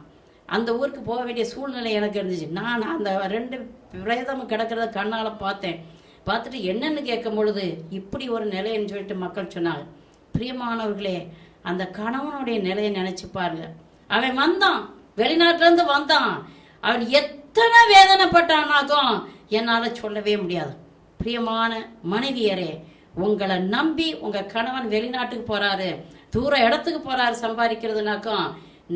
அந்த ஊருக்கு போக வேண்டிய சூழ்நிலை எனக்கு இருந்துச்சு. நான் அந்த ரெண்டு பிரேதம் கிடக்கிறத கண்ணால் பார்த்தேன். பார்த்துட்டு என்னன்னு கேட்கும் பொழுது இப்படி ஒரு நிலைன்னு சொல்லிட்டு மக்கள் சொன்னாங்க. பிரியமானவர்களே அந்த கணவனுடைய நிலையை நினைச்சு பாருங்க. அவன் வந்தான். வெளிநாட்டிலேருந்து வந்தான். அவன் எத் எத்தனை வேதனைப்பட்டானாக்கும் என்னால் சொல்லவே முடியாது. பிரியமான மனைவியரே உங்களை நம்பி உங்கள் கணவன் வெளிநாட்டுக்கு போகிறாரு தூர இடத்துக்கு போகிறாரு சம்பாதிக்கிறதுனாக்கும்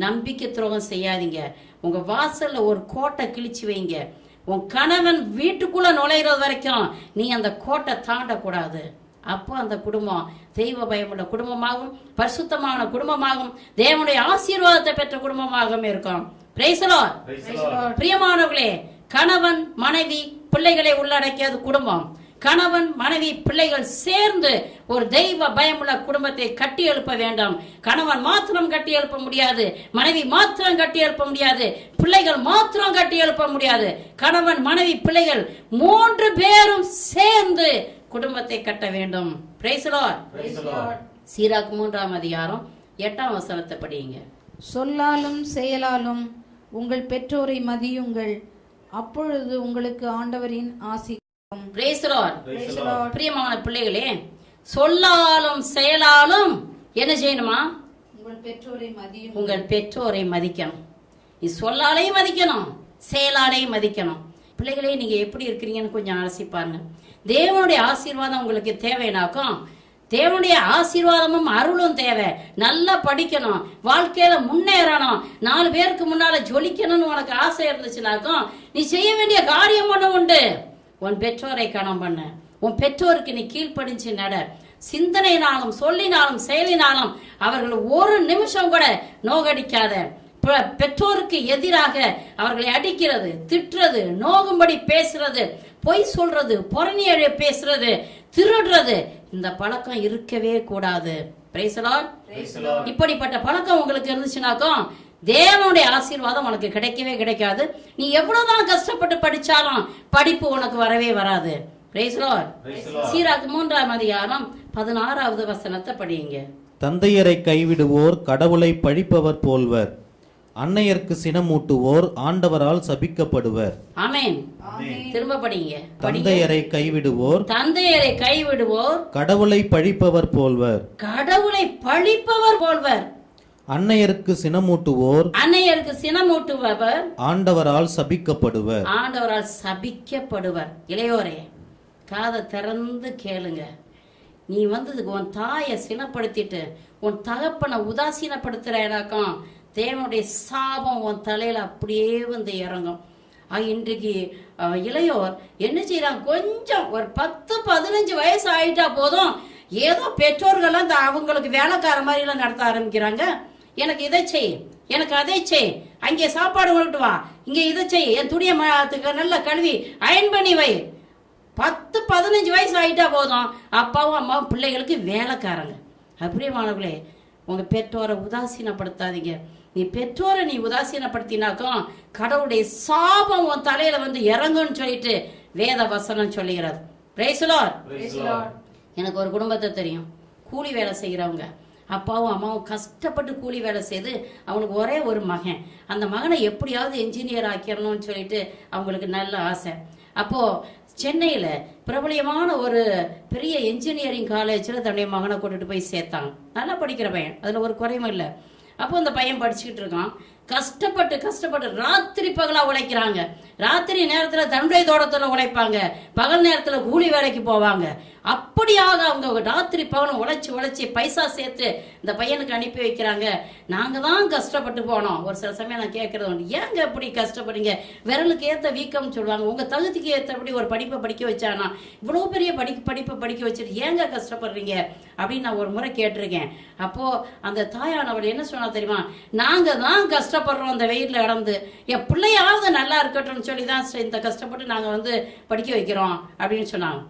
நம்பிக்கை துரோகம் செய்யாதீங்க. உங்கள் வாசலில் ஒரு கோட்டை கிழிச்சு வைங்க. உன் கணவன் வீட்டுக்குள்ளே நுழையிறது வரைக்கும் நீ அந்த கோட்டை தாண்டக்கூடாது. அப்போ அந்த குடும்பம் தெய்வ பயமுள்ள குடும்பமாகவும் பரிசுத்தமான குடும்பமாகவும் தேவனுடைய ஆசீர்வாதத்தை பெற்ற குடும்பமாகவும் இருக்கும். பிரியமானவர்களே கணவன் மனைவி பிள்ளைகளை உள்ளடக்கியது குடும்பம். கணவன் மனைவி பிள்ளைகள் சேர்ந்து ஒரு தெய்வ பயமுள்ள குடும்பத்தை கட்டி எழுப்ப வேண்டும். கணவன் மாத்திரம் கட்டி எழுப்ப முடியாது மனைவி மாத்திரம் கட்டி எழுப்ப முடியாது பிள்ளைகள் மாத்திரம் கட்டி எழுப்ப முடியாது. கணவன் மனைவி பிள்ளைகள் மூன்று பேரும் சேர்ந்து குடும்பத்தை கட்ட வேண்டும். Praise the Lord. சீராக்கு மூன்றாம் அதிகாரம் எட்டாம் வசனத்தை படியுங்க. சொல்லாலும் செயலாலும் உங்கள் பெற்றோரை மதியுங்கள். அப்பொழுது உங்களுக்கு ஆண்டவரின் ஆசி கிடைக்கும். Praise the Lord. Praise the Lord. பிரியமான பிள்ளைகளே சொல்லாலும் செயலாலும் என்ன செய்யணுமா? உங்கள் பெற்றோரை மதியும் உங்கள் பெற்றோரை மதிக்கணும். நீ சொல்லாலையும் மதிக்கணும் செயலாலையும் மதிக்கணும். பிள்ளைகளே நீங்க எப்படி இருக்கிறீங்கன்னு கொஞ்சம் அலசி பாருங்க தேவனுடைய ஆசீர்வாதம் உங்களுக்கு தேவைனாக்கும் தேவனுடைய ஆசீர்வாதமும் அருளும் தேவை. நல்லா படிக்கணும். வாழ்க்கையில முன்னேறணும். நாலு பேருக்கு முன்னால ஜொலிக்கணும்னு உனக்கு ஆசை இருந்துச்சுனாக்கும் நீ செய்ய வேண்டிய காரியம் ஒன்று உண்டு. உன் பெற்றோரை கணம் பண்ண. உன் பெற்றோருக்கு நீ கீழ்ப்படிஞ்சு நட. சிந்தனையினாலும் சொல்லினாலும் செயலினாலும் அவர்கள் ஒரு நிமிஷம் கூட நோகடிக்காத. பெற்றோருக்கு எதிராக அவர்களை அடிக்கிறது திட்டுறது நோகும்படி பேசுறது பொய் சொல்றது பொறணியழ பேசுறது திருடுறது இந்த பழக்கம் இருக்கவே கூடாது. இப்படிப்பட்ட பழக்கம் உங்களுக்கு இருந்துச்சுனாக்கும் தேவனுடைய ஆசீர்வாதம் உனக்கு கிடைக்கவே கிடைக்காது. நீ எவ்வளவுதான் கஷ்டப்பட்டு படிச்சாலும் படிப்பு உனக்கு வரவே வராது. சீராக்கு மூன்றாம் அதிகாரம் பதினாறாவது வசனத்தை படியுங்க. தந்தையரை கைவிடுவோர் கடவுளை பழிப்பவர் போல்வர். அன்னையர்க்கு சினமூட்டுவோர் ஆண்டவரால் சபிக்கப்படுவர். ஆமென். திரும்ப படிங்க. தந்தையரை கைவிடுவோர். தந்தையரை கைவிடுவோர். கடவுளை பழிப்பவர் போல்வர். கடவுளை பழிப்பவர் போல்வர். அன்னையருக்கு சினமூட்டுவோர். அன்னையருக்கு சினமூட்டுபவர். ஆண்டவரால் சபிக்கப்படுவர். ஆண்டவரால் சபிக்கப்படுவர். இளையோரே காதை திறந்து கேளுங்க. நீ வந்து உன் தாயை சினப்படுத்திட்டு உன் தகப்பனை உதாசீனப்படுத்துறேனாக்கும் தேவனுடைய சாபம் உன் தலையில அப்படியே வந்து இறங்கும். இன்றைக்கு இளையோர் என்ன செய்யறாங்க கொஞ்சம் ஒரு பத்து பதினஞ்சு வயசு ஆயிட்டா போதும். ஏதோ பெற்றோர்கள்லாம் இந்த அவங்களுக்கு வேலைக்கார மாதிரி எல்லாம் நடத்த ஆரம்பிக்கிறாங்க. எனக்கு இதை செய் எனக்கு அதை செய். அங்கே சாப்பாடு கொண்டு வா. இங்கே இதை செய். என் துணியை ம- நல்லா கழுவி அயன் பண்ணி வை. பத்து பதினஞ்சு வயசு ஆயிட்டா போதும். அப்பாவும் அம்மாவும் பிள்ளைகளுக்கு வேலைக்காரங்க. அப்படியே மாணவர்களே உங்க பெற்றோரை உதாசீனப்படுத்தாதீங்க. நீ பெற்றோரை நீ உதாசீனப்படுத்தினாக்கும் கடவுளுடைய சாபம் உன் தலையில வந்து இறங்கும்னு சொல்லிட்டு வேத வசனம் சொல்லுகிறது. Praise the Lord. எனக்கு ஒரு குடும்பத்தை தெரியும். கூலி வேலை செய்கிறவங்க அப்பாவும் அம்மாவும் கஷ்டப்பட்டு கூலி வேலை செய்து அவங்களுக்கு ஒரே ஒரு மகன். அந்த மகனை எப்படியாவது என்ஜினியர் ஆக்கிடணும்னு சொல்லிட்டு அவங்களுக்கு நல்ல ஆசை. அப்போ சென்னையில பிரபலியமான ஒரு பெரிய என்ஜினியரிங் காலேஜில் தன்னுடைய மகனை கொண்டுட்டு போய் சேர்த்தாங்க நல்லா படிக்கிற பையன். அதுல ஒரு குறையும் இல்லை. அப்போ அந்த பையன் படிச்சுக்கிட்டு இருக்கான். கஷ்டப்பட்டு கஷ்டப்பட்டு ராத்திரி பகலா உழைக்கிறாங்க. ராத்திரி நேரத்துல தண்டை தோட்டத்துல உழைப்பாங்க. பகல் நேரத்துல கூலி வேலைக்கு போவாங்க. அப்படியாக அவங்க ராத்திரி பகலும் உழைச்சி உழைச்சி பைசா சேர்த்து இந்த பையனுக்கு அனுப்பி வைக்கிறாங்க. நாங்க தான் கஷ்டப்பட்டு போனோம். ஒரு சில சமயம் நான் கேட்கறது உண்டு ஏங்க இப்படி கஷ்டப்படுறீங்க? விரலுக்கு ஏத்த வீக்கம்னு சொல்லுவாங்க. உங்க தகுதிக்கு ஏற்றபடி ஒரு படிப்பை படிக்க வச்சானா? இவ்வளவு பெரிய படி படிப்பை படிக்க வச்சுட்டு ஏங்க கஷ்டப்படுறீங்க? அப்படின்னு நான் ஒரு முறை கேட்டிருக்கேன். அப்போ அந்த தாயானவள் என்ன சொன்னா தெரியுமா? நாங்க தான் கஷ்டப்படுறோம் அந்த வெயிலில் இடந்து என் பிள்ளையாவது நல்லா இருக்கட்டும்னு சொல்லி தான் இந்த கஷ்டப்பட்டு நாங்கள் வந்து படிக்க வைக்கிறோம் அப்படின்னு சொன்னாங்க.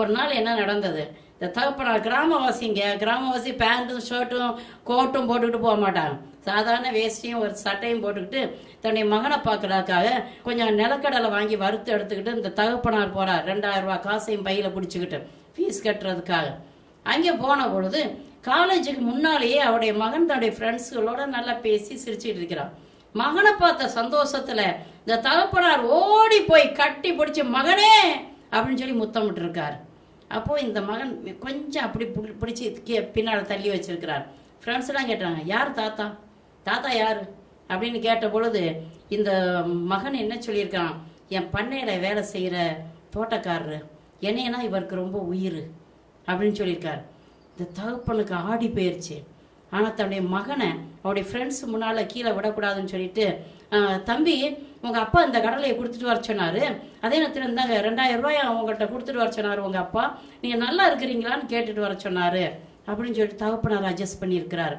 ஒரு நாள் என்ன நடந்தது? இந்த தகப்பனார் கிராமவாசிங்க கிராமவாசி பேண்ட்டும் ஷர்ட்டும் கோட்டும் போட்டுக்கிட்டு போக மாட்டாங்க. சாதாரண வேஷ்டியும் ஒரு சட்டையும் போட்டுக்கிட்டு தன்னுடைய மகனை பார்க்கறதுக்காக கொஞ்சம் நிலக்கடலை வாங்கி வறுத்து எடுத்துக்கிட்டு இந்த தகப்பனார் போகிறார் ரெண்டாயிரம் ரூபா காசையும் பையில் பிடிச்சிக்கிட்டு ஃபீஸ் கட்டுறதுக்காக. அங்கே போன பொழுது காலேஜுக்கு முன்னாலேயே அவருடைய மகன் தன்னுடைய ஃப்ரெண்ட்ஸுகளோட நல்லா பேசி சிரிச்சுட்டு இருக்கிறான். மகனை பார்த்த சந்தோஷத்துல இந்த தகப்பனார் ஓடி போய் கட்டி பிடிச்ச மகனே! அப்படின்னு சொல்லி முத்தமிட்டு இருக்காரு அப்போ இந்த மகன் கொஞ்சம் அப்படி பிடிச்சி பின்னால் தள்ளி வச்சிருக்கிறார். ஃப்ரெண்ட்ஸ் எல்லாம் கேட்டாங்க யார் தாத்தா? தாத்தா யார்? அப்படின்னு கேட்ட பொழுது இந்த மகன் என்ன சொல்லியிருக்கான் என் பண்ணையில் வேலை செய்கிற தோட்டக்காரரு. என்னையனா இவருக்கு ரொம்ப உயிர். அப்படின்னு சொல்லியிருக்கார். இந்த தகப்பனுக்கு ஆடி போயிருச்சு. ஆனால் தன்னுடைய மகனை அவருடைய ஃப்ரெண்ட்ஸ் முன்னால் கீழே விடக்கூடாதுன்னு சொல்லிட்டு தம்பி உங்கள் அப்பா இந்த கடலையை கொடுத்துட்டு வர சொன்னாரு. அதே நேரத்தில் இருந்தாங்க ரெண்டாயிரம் ரூபாய் உங்கள்கிட்ட கொடுத்துட்டு வர சொன்னார் உங்கள் அப்பா. நீங்கள் நல்லா இருக்கிறீங்களான்னு கேட்டுட்டு வர சொன்னாரு. அப்படின்னு சொல்லிட்டு தகப்பனார் அட்ஜஸ்ட் பண்ணியிருக்கிறார்.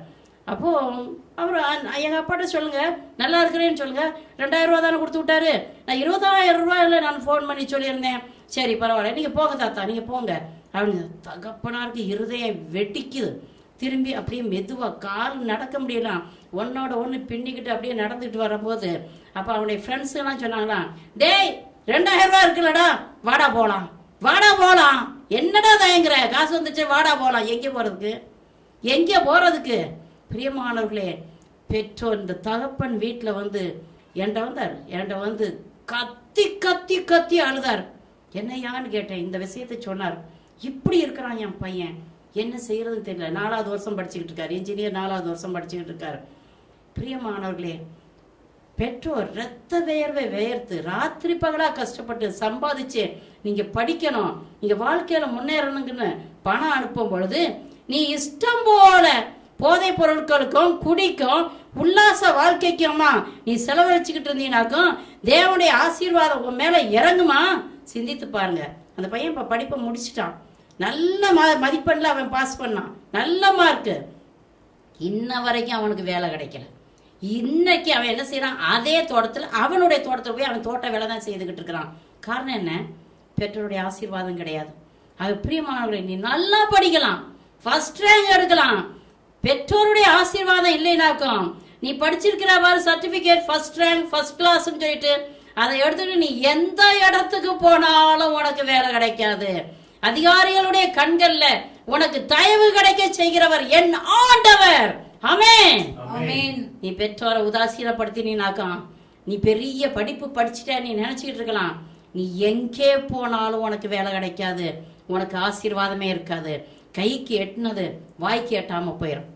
அப்போது அவர் எங்கள் அப்பாட்ட சொல்லுங்கள் நல்லா இருக்கிறேன்னு சொல்லுங்கள் ரெண்டாயிரம் ரூபா தானே கொடுத்து விட்டாரு. நான் இருபதாயிரம் ரூபாயில் நான் ஃபோன் பண்ணி சொல்லியிருந்தேன். சரி பரவாயில்ல. நீங்கள் போங்க தாத்தா நீங்கள் போங்க. அப்படின்னு தகப்பனாருக்கு இருதயம் வெட்டிக்குது திரும்பி அப்படியே மெதுவாக கால் நடக்க முடியலாம் ஒன்னோட ஒன்று பின்னிக்கிட்டு அப்படியே நடந்துட்டு வரும்போது அப்போ அவனுடைய ஃப்ரெண்ட்ஸுங்கெல்லாம் சொன்னாங்களாம் டேய் ரெண்டாயிரம் ரூபா இருக்குல்லடா வாடா போகலாம் வாடா போகலாம் என்னடா தயங்குற? காசு வந்துச்சு வாடா போகலாம் எங்கே போகிறதுக்கு எங்கே போகிறதுக்கு பிரியமானவர்களே பெற்றோர் இந்த தகப்பன் வீட்டில் வந்து என்கிட்ட வந்தார். என்கிட்ட வந்து கத்தி கத்தி கத்தி அழுதார். என்னையான்னு கேட்டேன். இந்த விஷயத்தை சொன்னார். இப்படி இருக்கிறான் என் பையன். என்ன செய்யறதுன்னு தெரியல. நாலாவது வருஷம் படிச்சுக்கிட்டு இருக்காரு. இன்ஜினியர் நாலாவது வருஷம் படிச்சுக்கிட்டு இருக்காரு. பிரியமானவர்களே பெற்றோர் ரத்த வேர்வை வேர்த்து ராத்திரி பகலா கஷ்டப்பட்டு சம்பாதிச்சு நீங்க படிக்கணும். நீங்க வாழ்க்கையில முன்னேறணுங்கன்னு பணம் அனுப்பும் பொழுது நீ இஷ்டம் போல போதை பொருட்களுக்கும் குடிக்கும் உல்லாச வாழ்க்கைக்குமா நீ செலவழிச்சுக்கிட்டு இருந்தீங்கனாக்கும் தேவனுடைய ஆசீர்வாதம் உன் மேல இறங்குமா? சிந்தித்து பாருங்க. அந்த பையன் இப்ப படிப்பை முடிச்சிட்டான். நல்ல ம- மதிப்பெண்ல அவன் பாஸ் பண்ணான். நல்ல மார்க்கு இன்ன வரைக்கும் அவனுக்கு வேலை கிடைக்கல. இன்னைக்கு அவன் என்ன செய்யறான் அதே தோட்டத்தில் அவனுடைய தோட்டத்தில் போய் அவன் தோட்ட வேலை தான் செய்துக்கிட்டு இருக்கிறான். காரணம் என்ன? பெற்றோருடைய ஆசீர்வாதம் கிடையாது. அது பிரியமானவர்களை நீ நல்லா படிக்கலாம். ஃபர்ஸ்ட் ரேங்க் எடுக்கலாம். பெற்றோருடைய ஆசீர்வாதம் இல்லைனாக்கும் நீ படிச்சிருக்கிற மாதிரி சர்டிபிகேட் ஃபர்ஸ்ட் ரேங்க் ஃபர்ஸ்ட் கிளாஸ்ன்னு சொல்லிட்டு அதை எடுத்துட்டு நீ எந்த இடத்துக்கு போனாலும் உனக்கு வேலை கிடைக்காது. அதிகாரிகளுடைய கண்கள்ல உனக்கு தயவு கிடைக்க செய்கிறவர் என் ஆண்டவர். ஆமென். நீ பெற்றோரை உதாசீனப்படுத்தினாக்கா நீ பெரிய படிப்பு படிச்சுட்ட நீ நினைச்சுக்கிட்டு இருக்கலாம். நீ எங்கே போனாலும் உனக்கு வேலை கிடைக்காது. உனக்கு ஆசீர்வாதமே இருக்காது. கைக்கு எட்டுனது வாய்க்கு எட்டாம போயிடும்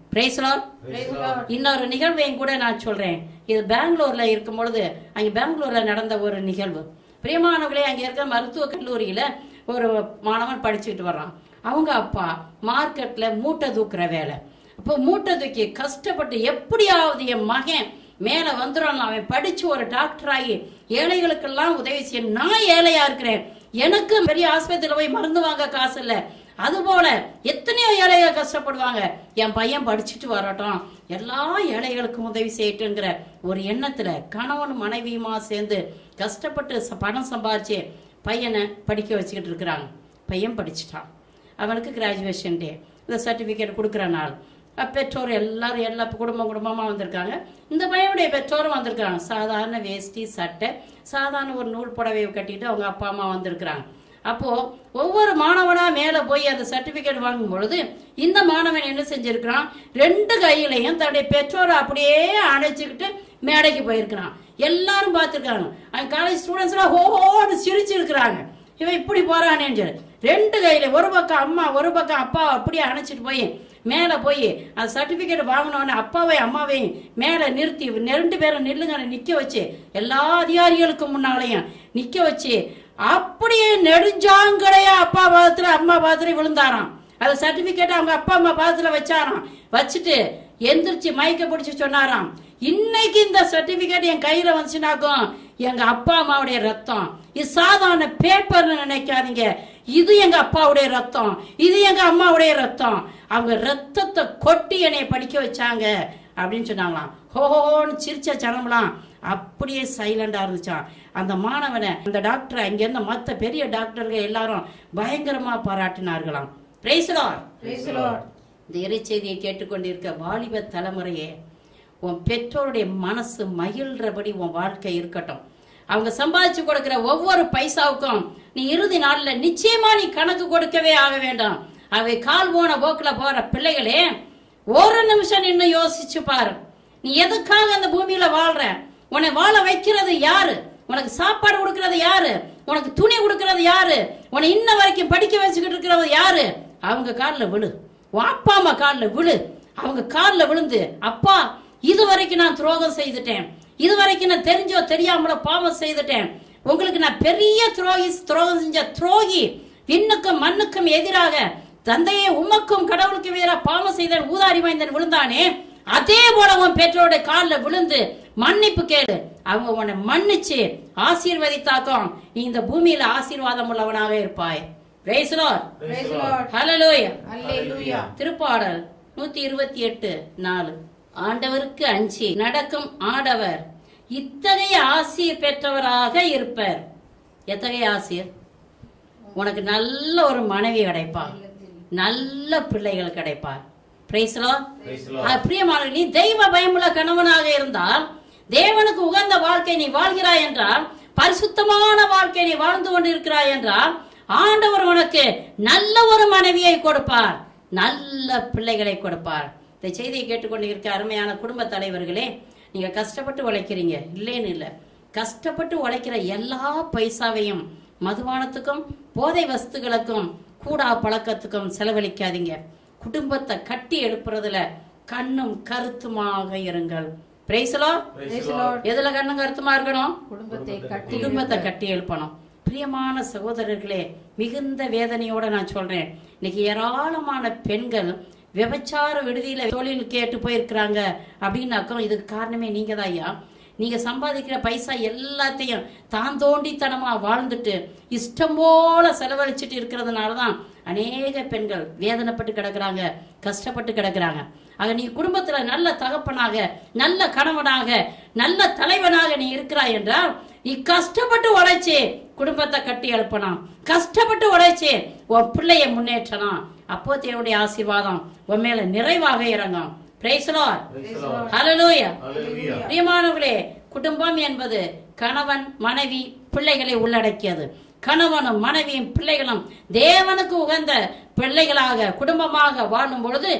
இன்னொரு நிகழ்வையும் கூட நான் சொல்றேன். இது பெங்களூர்ல இருக்கும் பொழுது அங்க பெங்களூர்ல நடந்த ஒரு நிகழ்வு. பிரியமானவர்களே அங்க இருக்க மருத்துவ கல்லூரியில ஒரு மாணவன் படிச்சுக்கிட்டு வர்றான். அவங்க அப்பா மார்க்கெட்ல மூட்டை தூக்குற வேலை. அப்போ மூட்டை தூக்கி கஷ்டப்பட்டு எப்படியாவது என் மகன் மேல வந்துடும் அவன் படிச்சு ஒரு டாக்டர் ஆகி ஏழைகளுக்கெல்லாம் உதவி செய்ய நான் ஏழையா இருக்கிறேன். எனக்கு பெரிய ஆஸ்பத்திரியில போய் மருந்து வாங்க காசு இல்ல. அதுபோல எத்தனையோ ஏழைகள் கஷ்டப்படுவாங்க. என் பையன் படிச்சுட்டு வரட்டும். எல்லா ஏழைகளுக்கும் உதவி செய்யட்டுங்கிற ஒரு எண்ணத்துல கணவன் மனைவியுமா சேர்ந்து கஷ்டப்பட்டு ச- பணம் சம்பாதிச்சு பையனை படிக்க வச்சுக்கிட்டு இருக்கிறாங்க. பையன் படிச்சுட்டான். அவனுக்கு கிராஜுவேஷன் டே இந்த சர்டிஃபிகேட் கொடுக்குற நாள். பெற்றோர் எல்லாரும் எல்லா குடும்பம் குடும்பமாக வந்திருக்காங்க. இந்த பையனுடைய பெற்றோரும் வந்திருக்காங்க. சாதாரண வேஷ்டி சட்டை சாதாரண ஒரு நூல் புடவையை கட்டிட்டு அவங்க அப்பா அம்மா வந்திருக்கிறாங்க. அப்போ ஒவ்வொரு மாணவனா மேல போய் அந்த சர்டிபிகேட் வாங்கும் பொழுது இந்த மாணவன் என்ன செஞ்சிருக்கிறான்? ரெண்டு கையிலையும் தன்னுடைய பெற்றோரை அப்படியே அணைச்சுக்கிட்டு மேடைக்கு போயிருக்கிறான். எல்லாரும் பார்த்துருக்காங்க. அவன் காலேஜ் ஸ்டூடெண்ட்ஸ்லாம் ஹோஹோன்னு சிரிச்சிருக்கிறாங்க. இவன் இப்படி போறானேன்னு சொல்லி ரெண்டு கையில ஒரு பக்கம் அம்மா ஒரு பக்கம் அப்பா அப்படியே அணைச்சிட்டு போய் மேல போய் அந்த சர்டிபிகேட் வாங்கினோடனே அப்பாவையும் அம்மாவையும் மேல நிறுத்தி ரெண்டு பேரும் நில்லுங்க நிக்க வச்சு எல்லா அதிகாரிகளுக்கும் முன்னாலையும் நிக்க வச்சு அப்படியே நெடுஞ்சாங்கடையா அப்பா பாதத்துல அம்மா பாதத்துல விழுந்தாராம். அந்த சர்டிபிகேட் அவங்க அப்பா அம்மா பாதத்துல வச்சாராம். வச்சுட்டு எந்திரிச்சு மயக்க பிடிச்சு சொன்னாராம். இன்னைக்கு இந்த சர்டிபிகேட் என் கையில வந்துச்சுனாக்கும் எங்க அப்பா அம்மாவுடைய ரத்தம். இது சாதாரண பேப்பர்னு நினைக்காதீங்க. இது எங்க அப்பாவுடைய ரத்தம். இது எங்க அம்மாவுடைய ரத்தம். அவங்க ரத்தத்தை கொட்டி என்னைய படிக்க வச்சாங்க அப்படின்னு சொன்னாங்களாம். ஹோஹோன்னு சிரிச்ச ஜனம்லாம். அப்படியே சைலண்டா இருந்துச்சான் அந்த மாணவனை அந்த டாக்டர் அங்க இருந்த மத்த பெரிய டாக்டர்கள் எல்லாரும் பயங்கரமா பாராட்டினார்களாம். இந்த இறைச்செய்தியை கேட்டுக்கொண்டிருக்க வாலிப தலைமுறையே உன் பெற்றோருடைய மனசு மகிழ்றபடி உன் வாழ்க்கை இருக்கட்டும். அவங்க சம்பாதிச்சு கொடுக்கிற ஒவ்வொரு பைசாவுக்கும் நீ இறுதி நாள்ல நிச்சயமா நீ கணக்கு கொடுக்கவே ஆக வேண்டாம். அவை கால் போன போக்குல போற பிள்ளைகளே ஒரு நிமிஷம் நின்னு யோசிச்சு பாரு. நீ எதுக்காக அந்த பூமியில வாழ்ற? உன்னை வாழ வைக்கிறது யாரு? உனக்கு சாப்பாடு கொடுக்கறது யாரு? உனக்கு துணி கொடுக்கறது யாரு? உன்னை இன்ன வரைக்கும் படிக்க வச்சுக்கிட்டு இருக்கிறது யாரு? அவங்க காலில் விழு. உன் அப்பா அம்மா காலில் விழு. அவங்க காலில் விழுந்து அப்பா இது வரைக்கும் நான் துரோகம் செய்துட்டேன். இது வரைக்கும் நான் தெரிஞ்சோ தெரியாமலோ பாவம் செய்துட்டேன். உங்களுக்கு நான் பெரிய துரோகி துரோகம் செஞ்ச துரோகி விண்ணுக்கும் மண்ணுக்கும் எதிராக தந்தையே உமக்கும் கடவுளுக்கும் எதிராக பாவம் செய்தேன் ஊதாரி வாய்ந்தன் விழுந்தானே அதே போல உன் பெற்றோருடைய காலில் விழுந்து மன்னிப்பு கேளு. அவங்க உன்னை மன்னிச்சு ஆசீர்வதித்தாக்கும் நீ இந்த பூமியில ஆசீர்வாதம் உள்ளவனாக இருப்பாய். திருப்பாடல் நூத்தி இருபத்தி எட்டு நாலு. ஆண்டவருக்கு அஞ்சி. நடக்கும் ஆடவர் இத்தகைய ஆசீர் பெற்றவராக இருப்பர். எத்தகைய ஆசீர்? உனக்கு நல்ல ஒரு மனைவி கிடைப்பா நல்ல பிள்ளைகள் கிடைப்பார். நீ தெய்வ பயமுள்ள கணவனாக இருந்தால் தேவனுக்கு உகந்த வாழ்க்கை நீ வாழ்கிறாய் என்றால் பரிசுத்தமான வாழ்க்கை நீ வாழ்ந்து கொண்டிருக்கிறாய் என்றால் ஆண்டவர் உனக்கு நல்ல ஒரு மனைவியை கொடுப்பார். நல்ல பிள்ளைகளை கொடுப்பார். இந்த செய்தியை கேட்டுக்கொண்டிருக்க அருமையான குடும்ப தலைவர்களே நீங்க கஷ்டப்பட்டு உழைக்கிறீங்க. இல்லைன்னு இல்லை. கஷ்டப்பட்டு உழைக்கிற எல்லா பைசாவையும் மதுபானத்துக்கும் போதை வஸ்துகளுக்கும் கூடா பழக்கத்துக்கும் செலவழிக்காதீங்க. குடும்பத்தை கட்டி எழுப்புறதுல கண்ணும் கருத்துமாக இருங்கள். Lord. எதுல கண்ணும் கருத்துமா இருக்கணும்? குடும்பத்தை கட்டி குடும்பத்தை கட்டி எழுப்பணும். பிரியமான சகோதரர்களே மிகுந்த வேதனையோட நான் சொல்றேன். இன்னைக்கு ஏராளமான பெண்கள் விபச்சார விடுதியில தொழில் கேட்டு போயிருக்கிறாங்க அப்படின்னாக்கா இதுக்கு காரணமே நீங்க தான் ஐயா. நீங்க சம்பாதிக்கிற பைசா எல்லாத்தையும் தான் தோண்டித்தனமா வாழ்ந்துட்டு இஷ்டம் போல செலவழிச்சிட்டு இருக்கிறதுனால தான் அநேக பெண்கள் வேதனைப்பட்டு கிடக்குறாங்க கஷ்டப்பட்டு கிடக்குறாங்க. ஆக நீ குடும்பத்துல நல்ல தகப்பனாக நல்ல கணவனாக நல்ல தலைவனாக நீ இருக்கிறாய் என்றால் நீ கஷ்டப்பட்டு உழைச்சு குடும்பத்தை கட்டி எழுப்பலாம் கஷ்டப்பட்டு உழைச்சு உன் பிள்ளைய முன்னேற்றலாம் அப்போ தேவனுடைய ஆசீர்வாதம் உன் மேல நிறைவாக இறங்கும். பிரியமானவர்களே குடும்பம் என்பது கணவன் மனைவி பிள்ளைகளை உள்ளடக்கியது. கணவனும் மனைவியும் பிள்ளைகளும் தேவனுக்கு உகந்த பிள்ளைகளாக குடும்பமாக வாழும் பொழுது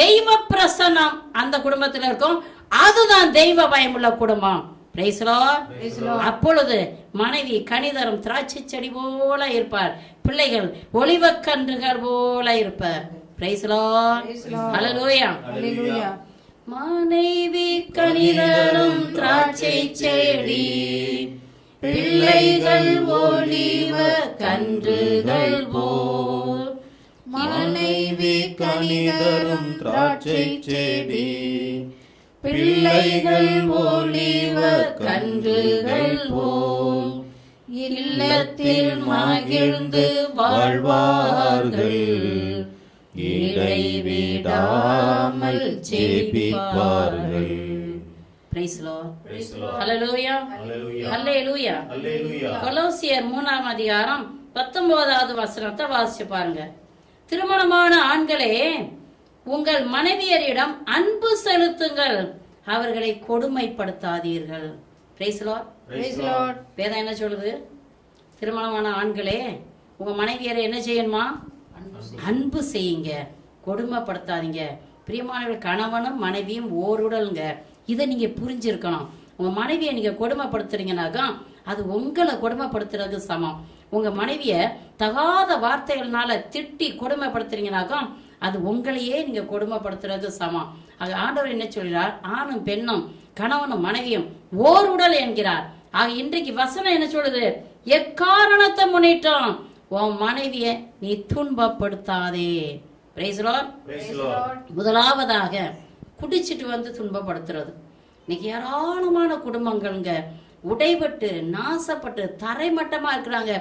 தெய்வ பிரசன்னம் அந்த குடும்பத்தில் இருக்கும். அதுதான் தெய்வ பயமுள்ள குடும்பம். Praise the Lord. அப்பொழுது மனைவி கனிதரும் திராட்சை செடி போல இருப்பார். பிள்ளைகள் ஒளிவக்கன்றுகள் போல இருப்பார். Praise hallelujah Hallelujah. மனைவி கனிதரும் திராட்சை செடி பிள்ளைகள் ஒளிவ கன்றுகள் போல். மனைவி கனிதரும் திராட்சை செடி பிள்ளைகள் ஒளிவ கன்றுகள் போல் இல்லத்தில் மகிழ்ந்து வாழ்வார்கள் இடைவிடாமல் ஜெபிப்பார்கள் Praise the Lord. Hallelujah. Hallelujah. கொலோசியர் மூணாம் அதிகாரம் பத்தொன்பதாவது வசனத்தை வாசிச்சு பாருங்க திருமணமான ஆண்களே உங்கள் மனைவியரிடம் அன்பு செலுத்துங்கள். அவர்களை கொடுமைப்படுத்தாதீர்கள். வேதம் என்ன சொல்லுது? திருமணமான ஆண்களே உங்க மனைவியரை என்ன செய்யணுமா? அன்பு. செய்யுங்க. கொடுமைப்படுத்தாதீங்க. பிரியமானவர்கள் கணவனும் மனைவியும் ஓருடல்ங்க. இதை நீங்க புரிஞ்சிருக்கணும். உங்க மனைவியை நீங்க கொடுமைப்படுத்துறீங்கனாக்கா அது உங்களை கொடுமைப்படுத்துறதுக்கு சமம். உங்க மனைவிய தகாத வார்த்தைகள்னால திட்டி கொடுமைப்படுத்துறீங்கனாக்கா அது உங்களையே நீங்க கொடுமைப்படுத்துறதுக்கு சமம். ஆக ஆண்டவர் என்ன சொல்கிறார்? ஆணும் பெண்ணும் கணவனும் மனைவியும் ஓர் உடல் என்கிறார். ஆக இன்றைக்கு வசனம் என்ன சொல்லுது? எக்காரணத்தை முன்னிட்டும் உன் மனைவிய நீ துன்பப்படுத்தாதே. Praise the Lord. முதலாவதாக குடிச்சிட்டு வந்து துன்பப்படுத்துறது. இன்னைக்கு ஏராளமான குடும்பங்கள்ங்க உடைபட்டு நாசப்பட்டு தரைமட்டமா இருக்கிறாங்க.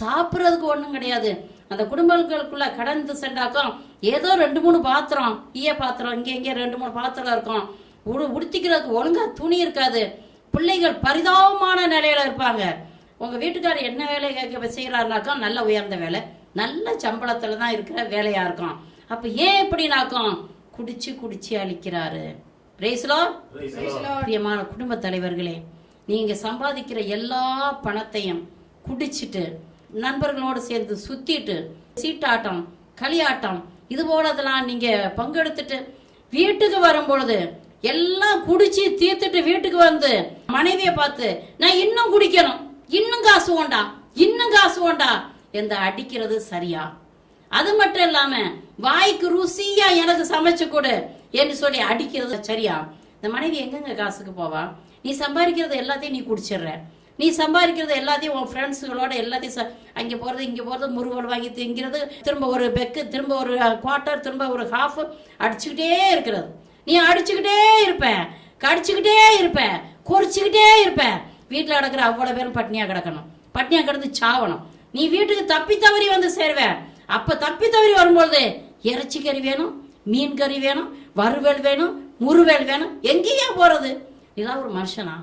சாப்பிட்றதுக்கு ஒண்ணும் கிடையாது. அந்த குடும்பங்களுக்குள்ள கடந்து சென்றாக்கும் ஏதோ ரெண்டு மூணு பாத்திரம் ஈய பாத்திரம் இங்க இங்க ரெண்டு மூணு பாத்திரம் இருக்கும். உடு உடுத்திக்கிறதுக்கு ஒழுங்கா துணி இருக்காது. பிள்ளைகள் பரிதாபமான நிலையில இருப்பாங்க. உங்க வீட்டுக்காரர் என்ன வேலை கேட்க செய்யறாருனாக்கா நல்ல உயர்ந்த வேலை நல்ல சம்பளத்துல தான் இருக்கிற வேலையா இருக்கும். அப்ப ஏன் இப்படினாக்கும் குடிச்சு குடிச்சு அழிக்கிறாரு. பிரேஸ்லோ பிரியமான குடும்ப தலைவர்களே நீங்க சம்பாதிக்கிற எல்லா பணத்தையும் குடிச்சிட்டு நண்பர்களோடு சேர்ந்து சுத்திட்டு சீட்டாட்டம் களியாட்டம் இது போலதெல்லாம் நீங்க பங்கெடுத்துட்டு வீட்டுக்கு வரும் பொழுது எல்லாம் குடிச்சு தீர்த்துட்டு வீட்டுக்கு வந்து மனைவியை பார்த்து நான் இன்னும் குடிக்கணும். இன்னும் காசு வேண்டா இன்னும் காசு வேண்டா இந்த அடிக்கிறது சரியா? அது மட்டும் இல்லாம வாய்க்கு ருசியா எனக்கு சமைச்சு கொடு என்று சொல்லி அடிக்கிறது சரியா? இந்த மனைவி எங்கெங்க காசுக்கு போவா? நீ சம்பாதிக்கிறது எல்லாத்தையும் நீ குடிச்சிடுற. நீ சம்பாதிக்கிறது எல்லாத்தையும் உன் ஃப்ரெண்ட்ஸுகளோட எல்லாத்தையும் ச- போகிறது இங்கே போகிறது முருகல் வாங்கி திங்கிறது திரும்ப ஒரு பெக்கு திரும்ப ஒரு குவார்ட்டர் திரும்ப ஒரு ஹாஃப் அடிச்சுக்கிட்டே இருக்கிறது. நீ அடிச்சுக்கிட்டே இருப்பேன் கடிச்சுக்கிட்டே இருப்பேன் குறிச்சுக்கிட்டே இருப்பேன் வீட்டில் கிடக்கிற அவ்வளோ பேரும் பட்னியாக கிடக்கணும். பட்னியாக கிடந்து சாவணும். நீ வீட்டுக்கு தப்பி தவறி வந்து சேருவேன் அப்போ தப்பி தவறி வரும்பொழுது இறைச்சி கறி வேணும் மீன் கறி வேணும் வறுவல் வேணும் முறுவல் வேணும். எங்கேயா போறது? நீலாம் ஒரு மனுஷனா?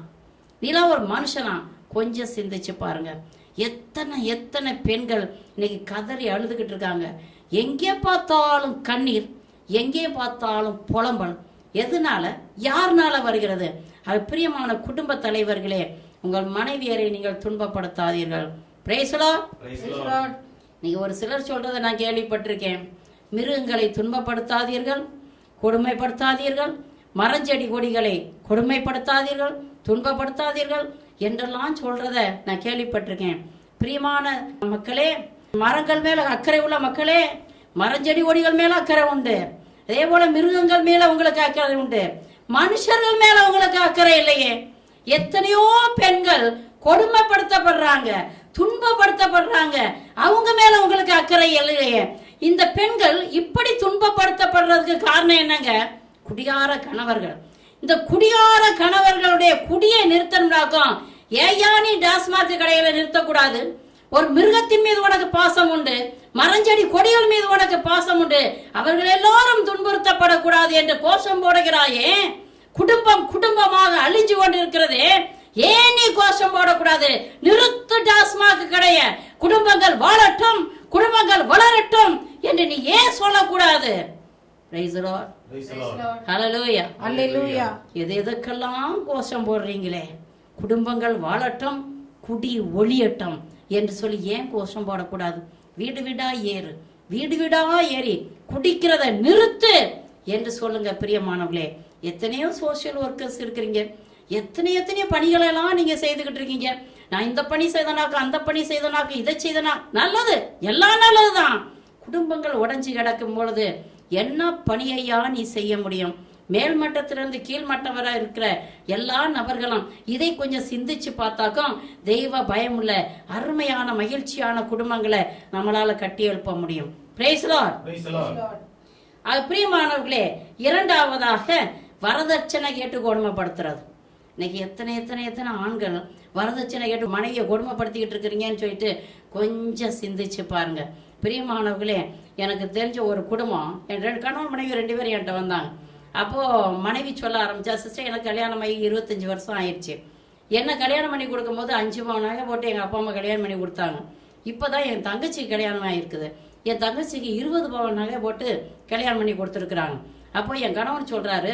நீலாம் ஒரு மனுஷனா? கொஞ்சம் சிந்திச்சு பாருங்க. எத்தனை எத்தனை பெண்கள் இன்னைக்கு கதறி அழுதுகிட்டு இருக்காங்க. எங்கே பார்த்தாலும் கண்ணீர் எங்கே பார்த்தாலும் புலம்பல். எதனால? யாருனால வருகிறது? அது பிரியமான குடும்ப தலைவர்களே உங்கள் மனைவியரை நீங்கள் துன்பப்படுத்தாதீர்கள். பிரேசலா நீங்க ஒரு சிலர் சொல்றதை நான் கேள்விப்பட்டிருக்கேன். மிருகங்களை துன்பப்படுத்தாதீர்கள் கொடுமைப்படுத்தாதீர்கள் மரஞ்செடி கொடிகளை கொடுமைப்படுத்தாதீர்கள் துன்பப்படுத்தாதீர்கள் என்றெல்லாம் சொல்றத நான் கேள்விப்பட்டிருக்கேன். பிரியமான மக்களே மரங்கள் மேல அக்கறை உள்ள மக்களே மரஞ்செடி கொடிகள் மேல அக்கறை உண்டு. அதே போல மிருகங்கள் மேல உங்களுக்கு அக்கறை உண்டு. மனுஷர்கள் மேல உங்களுக்கு அக்கறை இல்லையே. எத்தனையோ பெண்கள் கொடுமைப்படுத்தப்படுறாங்க துன்பப்படுத்தப்படுறாங்க. அவங்க மேல உங்களுக்கு அக்கறை இல்லையே. இந்த பெண்கள் இப்படி துன்பப்படுத்தப்படுறதுக்கு காரணம் என்னங்க? குடிகார கணவர்கள். இந்த குடியார கணவர்களுடைய குடியை நிறுத்தணும்னாக்கும் ஏயா நீ டாஸ்மார்க் கடையில நிறுத்தக்கூடாது. ஒரு மிருகத்தின் மீது உனக்கு பாசம் உண்டு மரஞ்செடி கொடிகள் மீது உனக்கு பாசம் உண்டு அவர்கள் எல்லாரும் துன்புறுத்தப்படக்கூடாது என்று கோஷம் போடுகிறாயே. குடும்பம் குடும்பமாக அழிஞ்சு கொண்டிருக்கிறது ஏன் நீ கோஷம் போடக்கூடாது? நிறுத்து டாஸ்மாக் கடைய. குடும்பங்கள் வாழட்டும் குடும்பங்கள் வளரட்டும் என்று நீ ஏன் சொல்லக்கூடாது? எது எதுக்கெல்லாம் கோஷம் போடுறீங்களே? குடும்பங்கள் வாழட்டும் குடி ஒளியட்டும் என்று சொல்லி ஏன் கோஷம் போடக்கூடாது? வீடு வீடா ஏறு. வீடு வீடா ஏறி குடிக்கிறத நிறுத்து என்று சொல்லுங்க பிரியமானவர்களே. எத்தனையோ சோஷியல் ஒர்க்கர்ஸ் இருக்கிறீங்க. எத்தனை எத்தனையோ பணிகளை எல்லாம் நீங்க செய்துகிட்டு இருக்கீங்க. நான் இந்த பணி செய்தனாக்கு அந்த பணி செய்தனாக்கு இதை செய்தனா நல்லது. எல்லாம் நல்லதுதான். குடும்பங்கள் உடைஞ்சு கிடக்கும் பொழுது என்ன பணியையா நீ செய்ய முடியும்? மேல் மட்டத்திலிருந்து கீழ் மட்டம் வரை இருக்கிற எல்லா நபர்களும் இதை கொஞ்சம் சிந்திச்சு பார்த்தாக்கும் தெய்வ பயமுள்ள அருமையான மகிழ்ச்சியான குடும்பங்களை நம்மளால கட்டி எழுப்ப முடியும். பிரியமானவர்களே இரண்டாவதாக வரதட்சணை கேட்டு கொடுமைப்படுத்துறது. இன்னைக்கு எத்தனை எத்தனை எத்தனை ஆண்கள் வரதட்சணை கேட்டு மனைவியை கொடுமைப்படுத்திக்கிட்டு இருக்கிறீங்கன்னு சொல்லிட்டு கொஞ்சம் சிந்திச்சு பாருங்க. பிரியமானவர்களே எனக்கு தெரிஞ்ச ஒரு குடும்பம் என் ரெண்டு கணவன் மனைவி ரெண்டு பேரும் என்கிட்ட வந்தாங்க. அப்போ மனைவி சொல்ல ஆரம்பிச்சா சிஸ்டர் எனக்கு கல்யாணம் ஆகி இருபத்தஞ்சு வருஷம் ஆயிடுச்சு. என்ன கல்யாணம் பண்ணி கொடுக்கும்போது அஞ்சு பவுன் போட்டு எங்க அப்பா அம்மா கல்யாணம் பண்ணி கொடுத்தாங்க. இப்பதான் என் தங்கச்சிக்கு கல்யாணம் ஆயிருக்குது. என் தங்கச்சிக்கு இருபது பவுன் நகை போட்டு கல்யாணம் பண்ணி கொடுத்துருக்குறாங்க. அப்போ என் கணவன் சொல்றாரு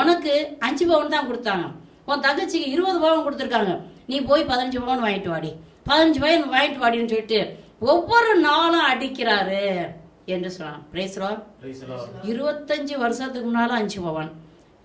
உனக்கு அஞ்சு பவுன் தான் கொடுத்தாங்க. உன் தங்கச்சிக்கு இருபது பவுன் கொடுத்துருக்காங்க. நீ போய் பதினஞ்சு பவுன் வாங்கிட்டு வாடி. பதினஞ்சு பவுன் வாங்கிட்டு வாடின்னு சொல்லிட்டு ஒவ்வொரு நாளும் அடிக்கிறாரு என்று சொன்னான் பிரேஸ்ரோ இருபத்தஞ்சு வருஷத்துக்கு முன்னால அஞ்சு பவன்.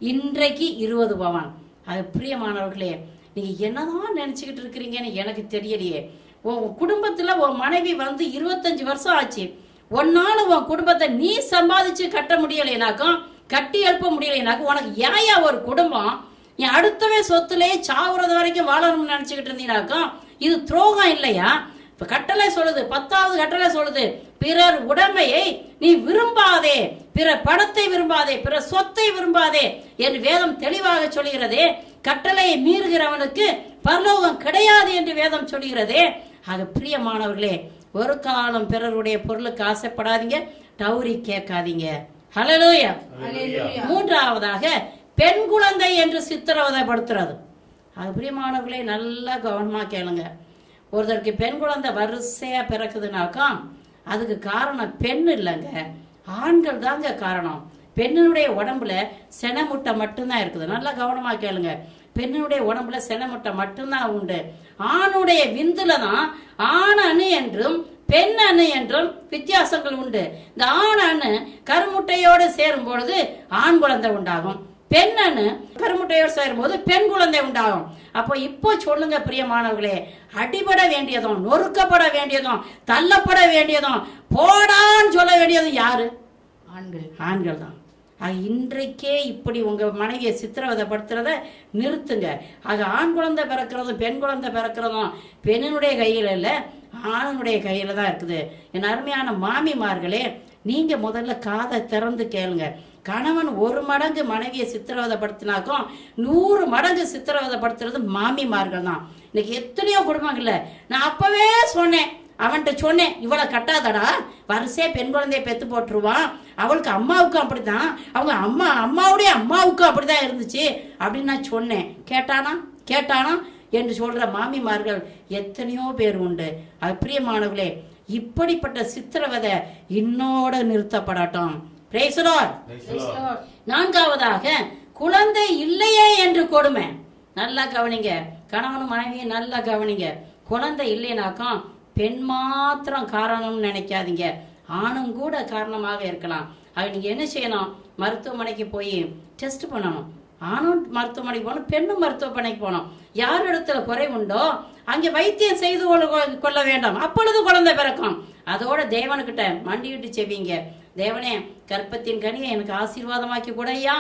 இன்றைக்கு இருபது பவன். அது பிரியமானவர்களே நீங்க என்னதான் நினைச்சுக்கிட்டு இருக்கிறீங்கன்னு எனக்கு தெரியலையே. உன் குடும்பத்துல உன் மனைவி வந்து இருபத்தஞ்சு வருஷம் ஆச்சு. உன்னால உன் குடும்பத்தை நீ சம்பாதிச்சு கட்ட முடியலைனாக்கும் கட்டி எழுப்ப முடியலைனாக்கும் உனக்கு ஏயா ஒரு குடும்பம்? நீ அடுத்தவே சொத்துலே சாவுறது வரைக்கும் வாழணும்னு நினைச்சுக்கிட்டு இருந்தீனாக்கும் இது துரோகம் இல்லையா? இப்ப கட்டளை சொல்லுது பத்தாவது கட்டளை சொல்லுது பிறர் உடைமையை நீ விரும்பாதே பிற பணத்தை விரும்பாதே பிற சொத்தை விரும்பாதே என்று வேதம் தெளிவாக சொல்கிறதே கட்டளையை மீறுகிறவனுக்கு பரலோகம் கிடையாது என்று வேதம் சொல்கிறதே ஆக பிரியமானவர்களே ஒரு காலம் பிறருடைய பொருளுக்கு ஆசைப்படாதீங்க டவுரி கேட்காதீங்க. ஹalleluya. மூன்றாவதாக பெண் குழந்தை என்று சித்திரவதைப்படுத்துறது அது பிரியமானவர்களே நல்லா கவனமா கேளுங்க. ஒருத்தருக்கு பெண் குழந்தை வரிசையாக பிறக்குதுனாக்கா அதுக்கு காரணம் பெண் இல்லைங்க. ஆண்கள் தாங்க காரணம். பெண்ணினுடைய உடம்புல செனமுட்டை மட்டும்தான் இருக்குது. நல்லா கவனமாக கேளுங்க. பெண்ணினுடைய உடம்புல செனமுட்டை மட்டும்தான் உண்டு. ஆணுடைய விந்துல தான் ஆண் அணு என்றும் பெண் அணு என்றும் வித்தியாசங்கள் உண்டு. இந்த ஆண் அணு கருமுட்டையோடு சேரும் பொழுது ஆண் குழந்தை உண்டாகும். பெண் அணு கருமுட்டையோடு சேரும்போது பெண் குழந்தை உண்டாகும். அப்போ இப்போ சொல்லுங்க பிரியமானவர்களே அடிபட வேண்டியதும் நொறுக்கப்பட வேண்டியதும் தள்ளப்பட வேண்டியதும் போடான்னு சொல்ல வேண்டியதும் யாரு? ஆண்கள். ஆண்கள் தான். ஆக இன்றைக்கே இப்படி உங்க மனைவியை சித்திரவதைப்படுத்துறத நிறுத்துங்க. ஆக ஆண் குழந்தை பிறக்கிறதும் பெண் குழந்தை பிறக்கிறதும் பெண்ணினுடைய கையில இல்ல ஆணுடைய கையில தான் இருக்குது. என் அருமையான மாமிமார்களே நீங்க முதல்ல காதை திறந்து கேளுங்க. கணவன் ஒரு மடங்கு மனைவியை சித்திரவதைப்படுத்தினாக்கும் நூறு மடங்கு சித்திரவதைப்படுத்துறது மாமிமார்கள் தான் இன்னைக்கு எத்தனையோ குடும்பங்கள்ல நான் அப்பவே சொன்னேன் அவன்கிட்ட சொன்னேன் இவளை கட்டாதடா வரிசையா பெண் குழந்தைய பெத்து போட்டுருவான். அவளுக்கு அம்மாவுக்கும் அப்படிதான் அவங்க அம்மா அம்மாவுடைய அம்மாவுக்கும் அப்படிதான் இருந்துச்சு. அப்படின்னு நான் சொன்னேன். கேட்டானா? கேட்டானா? என்று சொல்ற மாமிமார்கள் எத்தனையோ பேர் உண்டு. அது பிரியமானவர்களே இப்படிப்பட்ட சித்திரவதை இன்னோட நிறுத்தப்படட்டும். நான்காவதாக குழந்தை இல்லையே என்று கொடுமை. நல்லா கவனிங்க. கணவனும் மனைவியும் நல்லா கவனிங்க. குழந்தை இல்லைனாக்கும் பெண் மாத்திரம் காரணம்னு நினைக்காதீங்க. ஆணும் கூட காரணமாக இருக்கலாம். அது நீங்க என்ன செய்யணும்? மருத்துவமனைக்கு போய் டெஸ்ட் பண்ணணும். ஆணும் மருத்துவமனைக்கு போகணும் பெண்ணும் மருத்துவமனைக்கு போகணும். யார் இடத்துல குறை உண்டோ அங்கே வைத்தியம் செய்து கொள்ள- கொள்ள வேண்டாம். அப்பொழுது குழந்தை பிறக்கும். அதோட தேவனுக்கிட்ட மண்டியிட்டு செவிங்க தேவனே கற்பத்தின் கனியை எனக்கு ஆசீர்வாதமாக்கி கூடையா?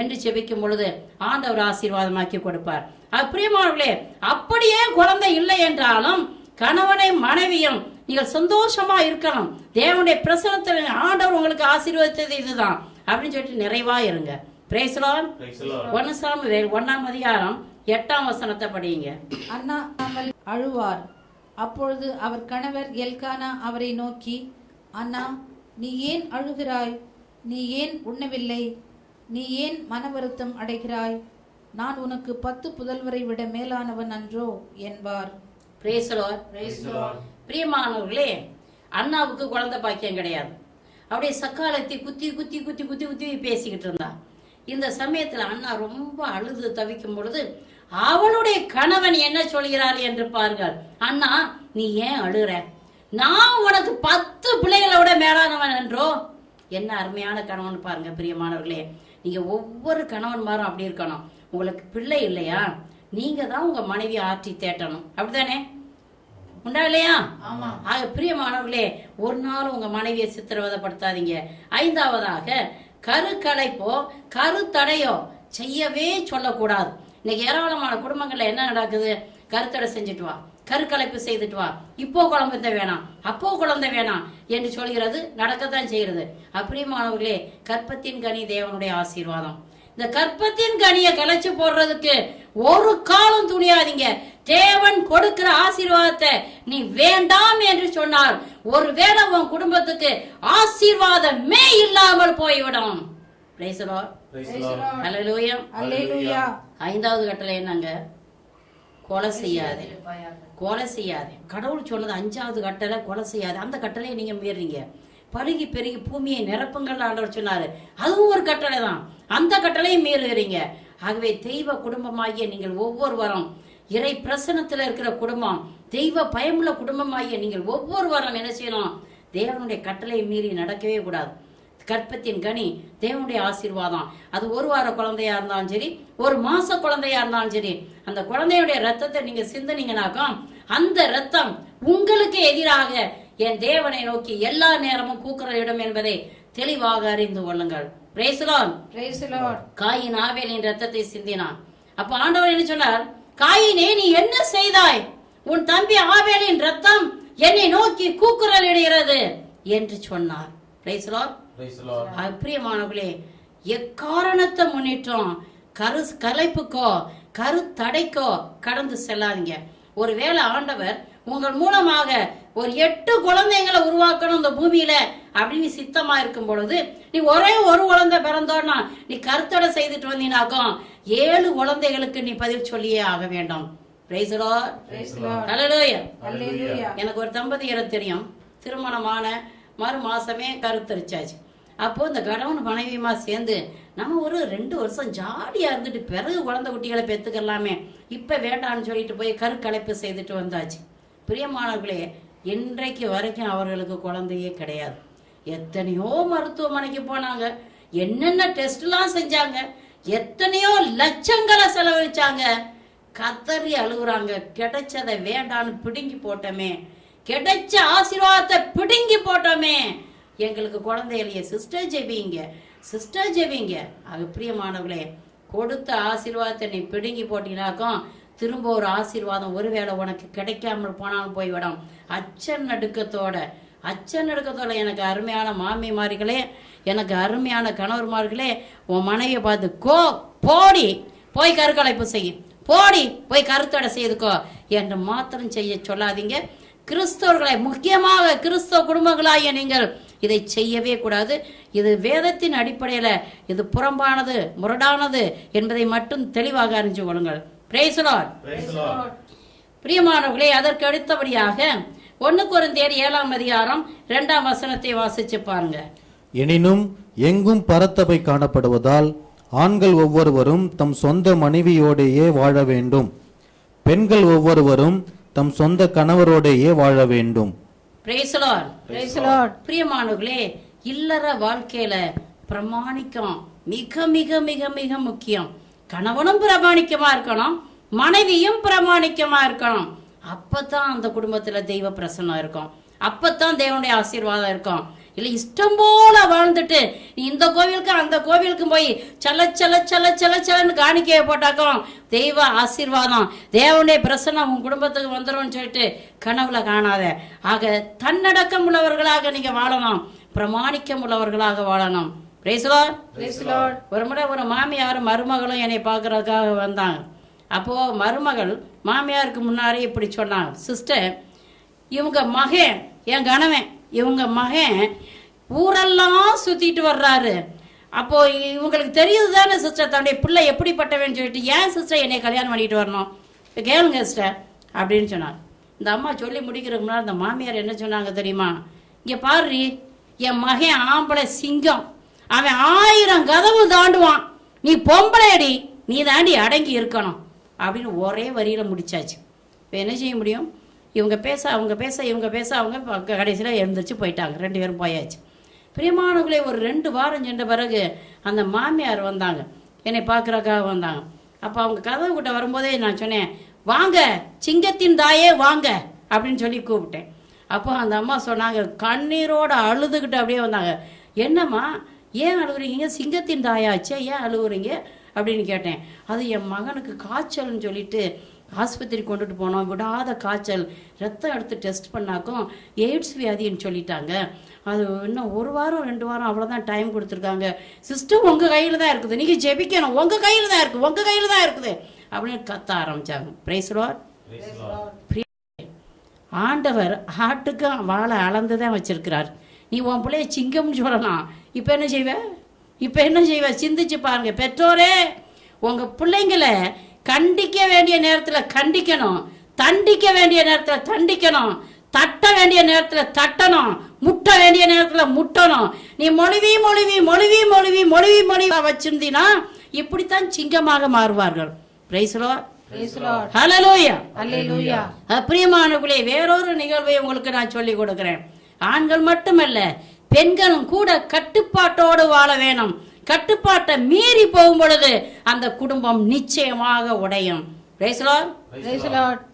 என்று செபிக்கும் பொழுது ஆண்டவர் ஆசீர்வாதமாக்கி கொடுப்பார். பிரியமானவர்களே அப்படியே குழந்தை இல்லை என்றாலும் கணவனை மனைவியும் நீங்கள் சந்தோஷமா இருக்கணும் தேவனுடைய பிரசனத்தில் ஆண்டவர் உங்களுக்கு ஆசீர்வதித்தது இதுதான். அப்படின்னு சொல்லிட்டு நிறைவா இருங்க. பிரேசலான் ஒன்னு ஒன்னாம் அதிகாரம் எட்டாம் வசனத்தை படியுங்க. அண்ணா அழுவார். அப்பொழுது அவர் கணவர் எல்கானா அவரை நோக்கி அண்ணா நீ ஏன் அழுகிறாய்? நீ ஏன் உண்ணவில்லை? நீ ஏன் மன வருத்தம் அடைகிறாய்? நான் உனக்கு பத்து புதல்வரை விட மேலானவன் அன்றோ என்பார். பிரியமானவர்களே அண்ணாவுக்கு குழந்தை பாக்கியம் கிடையாது. அப்படியே சக்காலத்தை குத்தி குத்தி குத்தி குத்தி குத்தி பேசிக்கிட்டு இருந்தா. இந்த சமயத்துல அண்ணா ரொம்ப அழுது தவிக்கும் பொழுது அவளுடைய கணவன் என்ன சொல்கிறார்? என்று பாருங்கள். அண்ணா நீ ஏன் அழுற? நான் உனக்கு பத்து பிள்ளைகளை விட மேலானவன் என்றோ? என்ன அருமையான கணவன் பாருங்க பிரியமானவர்களே. நீங்க ஒவ்வொரு கணவன்மாரும் அப்படி இருக்கணும். உங்களுக்கு பிள்ளை இல்லையா? நீங்க தான் உங்க மனைவி ஆற்றி தேட்டணும். அப்படிதானே உண்டா இல்லையா. ஆக பிரியமானவர்களே ஒரு நாள் உங்க மனைவியை சித்திரவதைப்படுத்தாதீங்க. ஐந்தாவதாக கருக்கலைப்போ கருத்தடையோ செய்யவே சொல்லக்கூடாது. இன்னைக்கு ஏராளமான குடும்பங்கள்ல என்ன நடக்குது? கருத்தடை செஞ்சுட்டு வா. கருக்கலைப்பு செய்துட்டு வா. இப்போ குழந்தை வேணாம். அப்போ குழந்தை வேணாம் என்று சொல்கிறது நடக்கத்தான் செய்கிறது. அப்பிரியமானவர்களே கற்பத்தின் கனி தேவனுடைய ஆசீர்வாதம். இந்த கற்பத்தின் கனியை கலைச்சு போடுறதுக்கு ஒரு காலம் துணியாதீங்க. தேவன் கொடுக்கிற ஆசீர்வாதத்தை நீ வேண்டாம் என்று சொன்னால் ஒருவேளை உன் குடும்பத்துக்கு ஆசீர்வாதமே இல்லாமல் போய்விடும். ஐந்தாவது கட்டளை என்னங்க? கொலை செய்யாதே. கொலை செய்யாதே. கடவுள் சொன்னது அஞ்சாவது கட்டளை கொலை செய்யாதே. அந்த கட்டளையை நீங்க மீறீங்க. பருகி பெருகி பூமியை நிரப்புங்கள் ஆண்டவர் சொன்னாரு. அதுவும் ஒரு கட்டளை தான். அந்த கட்டளையை மீறுகிறீங்க ஆகவே தெய்வ குடும்பமாகிய நீங்கள் ஒவ்வொருவரும் இறை பிரசனத்துல இருக்கிற குடும்பம் தெய்வ பயமுள்ள குடும்பமாகிய நீங்கள் ஒவ்வொருவரும் என்ன செய்யணும்? தேவனுடைய கட்டளையை மீறி நடக்கவே கூடாது. கற்பத்தின் கனி தேவனுடைய ஆசீர்வாதம். அது ஒரு வார குழந்தையா இருந்தாலும் சரி ஒரு மாச குழந்தையா இருந்தாலும் சரி அந்த குழந்தையுடைய ரத்தத்தை நீங்க சிந்தனீங்கனாக்கா அந்த ரத்தம் உங்களுக்கு எதிராக என் தேவனை நோக்கி எல்லா நேரமும் கூக்குரலிடும் என்பதை தெளிவாக அறிந்து கொள்ளுங்கள். Praise the Lord Lord. காயின் ஆவேலின் ரத்தத்தை சிந்தினான். அப்ப ஆண்டவர் என்ன சொன்னார்? காயினே நீ என்ன செய்தாய்? உன் தம்பி ஆவேலின் ரத்தம் என்னை நோக்கி கூக்குரலிடுகிறது என்று சொன்னார். Lord. பிரியமானவர்களே எக்காரணத்தை முன்னிட்டும்? கரு கலைப்புக்கோ கருத்தடைக்கோ கடந்து செல்லாதீங்க. ஒருவேளை ஆண்டவர் உங்கள் மூலமாக ஒரு எட்டு குழந்தைங்களை உருவாக்கணும் இந்த பூமியில அப்படின்னு சித்தமா இருக்கும் பொழுது நீ ஒரே ஒரு குழந்தை பிறந்தோன்னா நீ கருத்தடை செய்துட்டு வந்தீனாக்கும் ஏழு குழந்தைகளுக்கு நீ பதில் சொல்லியே ஆக வேண்டும். எனக்கு ஒரு தம்பதியரை தெரியும். திருமணமான மறு மாசமே கருத்தரிச்சாச்சு. அப்போ இந்த கணவன் மனைவியுமா சேர்ந்து நம்ம ஒரு ரெண்டு வருஷம் ஜாலியாக இருந்துட்டு பிறகு குழந்தை குட்டிகளை பெத்துக்கலாமே இப்ப வேண்டாம்னு சொல்லிட்டு போய் கருக்கலைப்பு செய்துட்டு வந்தாச்சு. பிரியமானவர்களே இன்றைக்கு வரைக்கும் அவர்களுக்கு குழந்தையே கிடையாது. எத்தனையோ மருத்துவமனைக்கு போனாங்க என்னென்ன டெஸ்ட்லாம் செஞ்சாங்க எத்தனையோ லட்சங்களை செலவழிச்சாங்க கத்தறி அழுகுறாங்க கிடைச்சதை வேண்டான்னு பிடுங்கி போட்டோமே கிடைச்ச ஆசீர்வாதத்தை பிடுங்கி போட்டோமே எங்களுக்கு குழந்தை இல்லையே சிஸ்டர் ஜெபிங்க சிஸ்டர் ஜெபிங்க. அது பிரியமானவர்களே கொடுத்த ஆசீர்வாதத்தை நீ பிடுங்கி போட்டீங்கனாக்கும் திரும்ப ஒரு ஆசீர்வாதம் ஒருவேளை உனக்கு கிடைக்காமல் போனாலும் போய்விடும். அச்சன் நடுக்கத்தோட அச்சன் நடுக்கத்தோட எனக்கு அருமையான மாமிமார்களே எனக்கு அருமையான கணவர்மார்களே உன் மனைவியை பார்த்து கோ போடி போய் கருக்கலைப்பு செய்யும் போடி போய் கருத்தடை செய்துக்கோ என்று மாத்திரம் செய்ய சொல்லாதீங்க. கிறிஸ்தவர்களை முக்கியமாக கிறிஸ்தவ குடும்பங்களாகிய நீங்கள் இதை செய்யவே கூடாது. இது வேதத்தின் அடிப்படையில் இது புறம்பானது முரடானது என்பதை மட்டும் தெளிவாக அறிஞ்சு கொள்ளுங்கள். Praise the Lord. பிரியமானவர்களே அதற்கு அடுத்தபடியாக ஒன்னு குருந்தியர் ஏழாம் அதிகாரம் இரண்டாம் வசனத்தை வாசிச்சு பாருங்க. எனினும் எங்கும் பரத்தபை காணப்படுவதால் ஆண்கள் ஒவ்வொருவரும் தம் சொந்த மனைவியோடேயே வாழ வேண்டும். பெண்கள் ஒவ்வொருவரும் தம் சொந்த கணவரோடேயே வாழ வேண்டும். பிரியமானவர்களே இல்லற வாழ்க்கையில பிரமாணிக்கம் மிக மிக மிக மிக முக்கியம். கணவனும் பிரமாணிக்கமா இருக்கணும் மனைவியும் பிரமாணிக்கமா இருக்கணும். அப்பதான் அந்த குடும்பத்துல தெய்வ பிரசன்னம் இருக்கும். அப்பதான் தேவனுடைய ஆசீர்வாதம் இருக்கும். இல்ல இஷ்டம் போல வாழ்ந்துட்டு நீ இந்த கோவிலுக்கு அந்த கோவிலுக்கு போய் சல சல சல சல சலன்னு காணிக்கையை போட்டாக்கும் தெய்வ ஆசீர்வாதம். தேவனுடைய பிரசன்னம் உன் குடும்பத்துக்கு வந்துரும்னு சொல்லிட்டு கனவுல காணாத. ஆக தன்னடக்கம் உள்ளவர்களாக நீங்க வாழணும். பிரமாணிக்கம் உள்ளவர்களாக வாழணும். ஒரு முறை ஒரு மாமியார் மருமகளும் என்னை பார்க்கறதுக்காக வந்தாங்க. அப்போ மருமகள் மாமியாருக்கு முன்னாடி இப்படி சொன்னாங்க சிஸ்டர் இவங்க மகன் என் கணவன் இவங்க மகன் ஊரெல்லாம் சுத்திட்டு வர்றாரு. அப்போ இவங்களுக்கு தெரியுது தானே சிஸ்டர் தன்னுடைய பிள்ளை எப்படிப்பட்டவன்னு சொல்லிட்டு ஏன் சிஸ்டர் என்னை கல்யாணம் பண்ணிட்டு வரணும்? இப்போ கேளுங்க சிஸ்டர் அப்படின்னு சொன்னார். இந்த அம்மா சொல்லி முடிக்கிறதுக்கு முன்னாடி அந்த மாமியார் என்ன சொன்னாங்க தெரியுமா? இங்கே பாரு என் மகன் ஆம்பளை சிங்கம். அவன் ஆயிரம் கதவு தாண்டுவான். நீ பொம்பளையடி நீ தாண்டி அடங்கி இருக்கணும். அப்படின்னு ஒரே வரியில முடிச்சாச்சு. இப்போ என்ன செய்ய முடியும்? இவங்க பேச அவங்க பேச இவங்க பேச அவங்க கடைசியில் எழுந்திரிச்சு போயிட்டாங்க. ரெண்டு பேரும் போயாச்சு. பிரியமானவர்களே ஒரு ரெண்டு வாரம் சென்ற பிறகு அந்த மாமியார் வந்தாங்க. என்னை பார்க்குறக்காக வந்தாங்க. அப்போ அவங்க கதவு கிட்ட வரும்போதே நான் சொன்னேன் வாங்க சிங்கத்தின் தாயே வாங்க அப்படின்னு சொல்லி கூப்பிட்டேன். அப்போ அந்த அம்மா சொன்னாங்க கண்ணீரோடு அழுதுகிட்டு அப்படியே வந்தாங்க. என்னம்மா ஏன் அழுகுறீங்க? சிங்கத்தின் தாயாச்சே ஏன் அழுகுறீங்க? அப்படின்னு கேட்டேன். அது என் மகனுக்கு காய்ச்சல்னு சொல்லிட்டு ஆஸ்பத்திரி கொண்டுட்டு போனோம். விடாத காய்ச்சல். ரத்தம் எடுத்து டெஸ்ட் பண்ணாக்கும் எய்ட்ஸ் வியாதின்னு சொல்லிட்டாங்க. அது இன்னும் ஒரு வாரம் ரெண்டு வாரம் அவ்வளோதான் டைம் கொடுத்துருக்காங்க. சிஸ்டம் உங்கள் கையில் தான் இருக்குது. நீங்கள் ஜெபிக்கணும். உங்கள் கையில் தான் இருக்குது உங்கள் கையில் தான் இருக்குது. அப்படின்னு கத்த ஆரம்பிச்சாங்க. பிரைஸ்லோர் ஆண்டவர் ஆட்டுக்கு வாழை அளந்து தான் வச்சிருக்கிறார். நீ உன் பிள்ளைய சிங்கம்னு சொல்லலாம். இப்போ என்ன செய்வ? இப்போ என்ன செய்வ? சிந்திச்சு பாருங்க. பெற்றோரே உங்க பிள்ளைங்களை கண்டிக்க வேண்டிய நேரத்தில் கண்டிக்கணும். தண்டிக்க வேண்டிய நேரத்தில் தண்டிக்கணும். தட்ட வேண்டிய நேரத்தில் தட்டணும். முட்ட வேண்டிய நேரத்தில் முட்டணும். நீ மொழிவி மொழிவி மொழிவி மொழிவி மொழிவி மொழிவா வச்சிருந்தீன்னா இப்படித்தான் சிங்கமாக மாறுவார்கள். பிரைஸ்லோ. பிரியமானவர்களே வேறொரு நிகழ்வை உங்களுக்கு நான் சொல்லி கொடுக்கிறேன். ஆண்கள் மட்டுமல்ல பெண்களும் கூட கட்டுப்பாட்டோடு வாழ வேணும். கட்டுப்பாட்டை மீறி போகும் பொழுது அந்த குடும்பம் நிச்சயமாக உடையும்.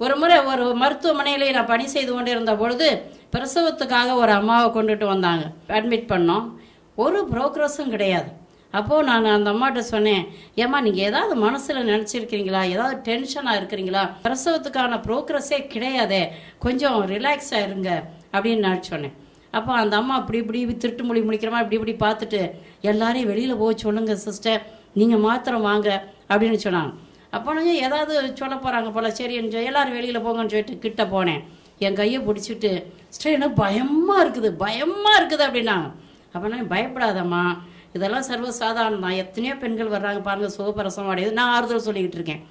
ஒரு முறை ஒரு மருத்துவமனையிலே நான் பணி செய்து கொண்டிருந்த பொழுது பிரசவத்துக்காக ஒரு அம்மாவை கொண்டுட்டு வந்தாங்க. அட்மிட் பண்ணோம். ஒரு ப்ரோக்ரஸும் கிடையாது. அப்போது நான் அந்த அம்மாட்ட சொன்னேன் ஏம்மா நீங்கள் ஏதாவது மனசில் நினச்சிருக்கிறீங்களா? ஏதாவது டென்ஷனாக இருக்கிறீங்களா? பிரசவத்துக்கான ப்ரோக்ரஸே கிடையாதே. கொஞ்சம் ரிலாக்ஸாக இருங்க. அப்படின்னு நான் சொன்னேன். அப்போ அந்த அம்மா அப்படி இப்படி திருட்டு மொழி முடிக்கிறமா இப்படி இப்படி பார்த்துட்டு எல்லாரையும் வெளியில் போக சொல்லுங்கள் சிஸ்டர் நீங்கள் மாத்திரம் வாங்க. அப்படின்னு சொன்னாங்க. அப்போ ஏதாவது சொல்ல போகிறாங்க போல் சரி எல்லோரும் வெளியில் போங்கன்னு சொல்லிட்டு கிட்ட போனேன். என் கையை பிடிச்சிட்டு சிஸ்டர் எனக்கு பயமாக இருக்குது? பயமாக இருக்குது அப்படின்னா அப்போ நான் பயப்படாதம்மா. இதெல்லாம் சர்வசாதாரணம் தான். எத்தனையோ பெண்கள் வர்றாங்க பாருங்கள் சுகப்பிரசவம் அடையுது நான் ஆறுதல் சொல்லிக்கிட்டு இருக்கேன்.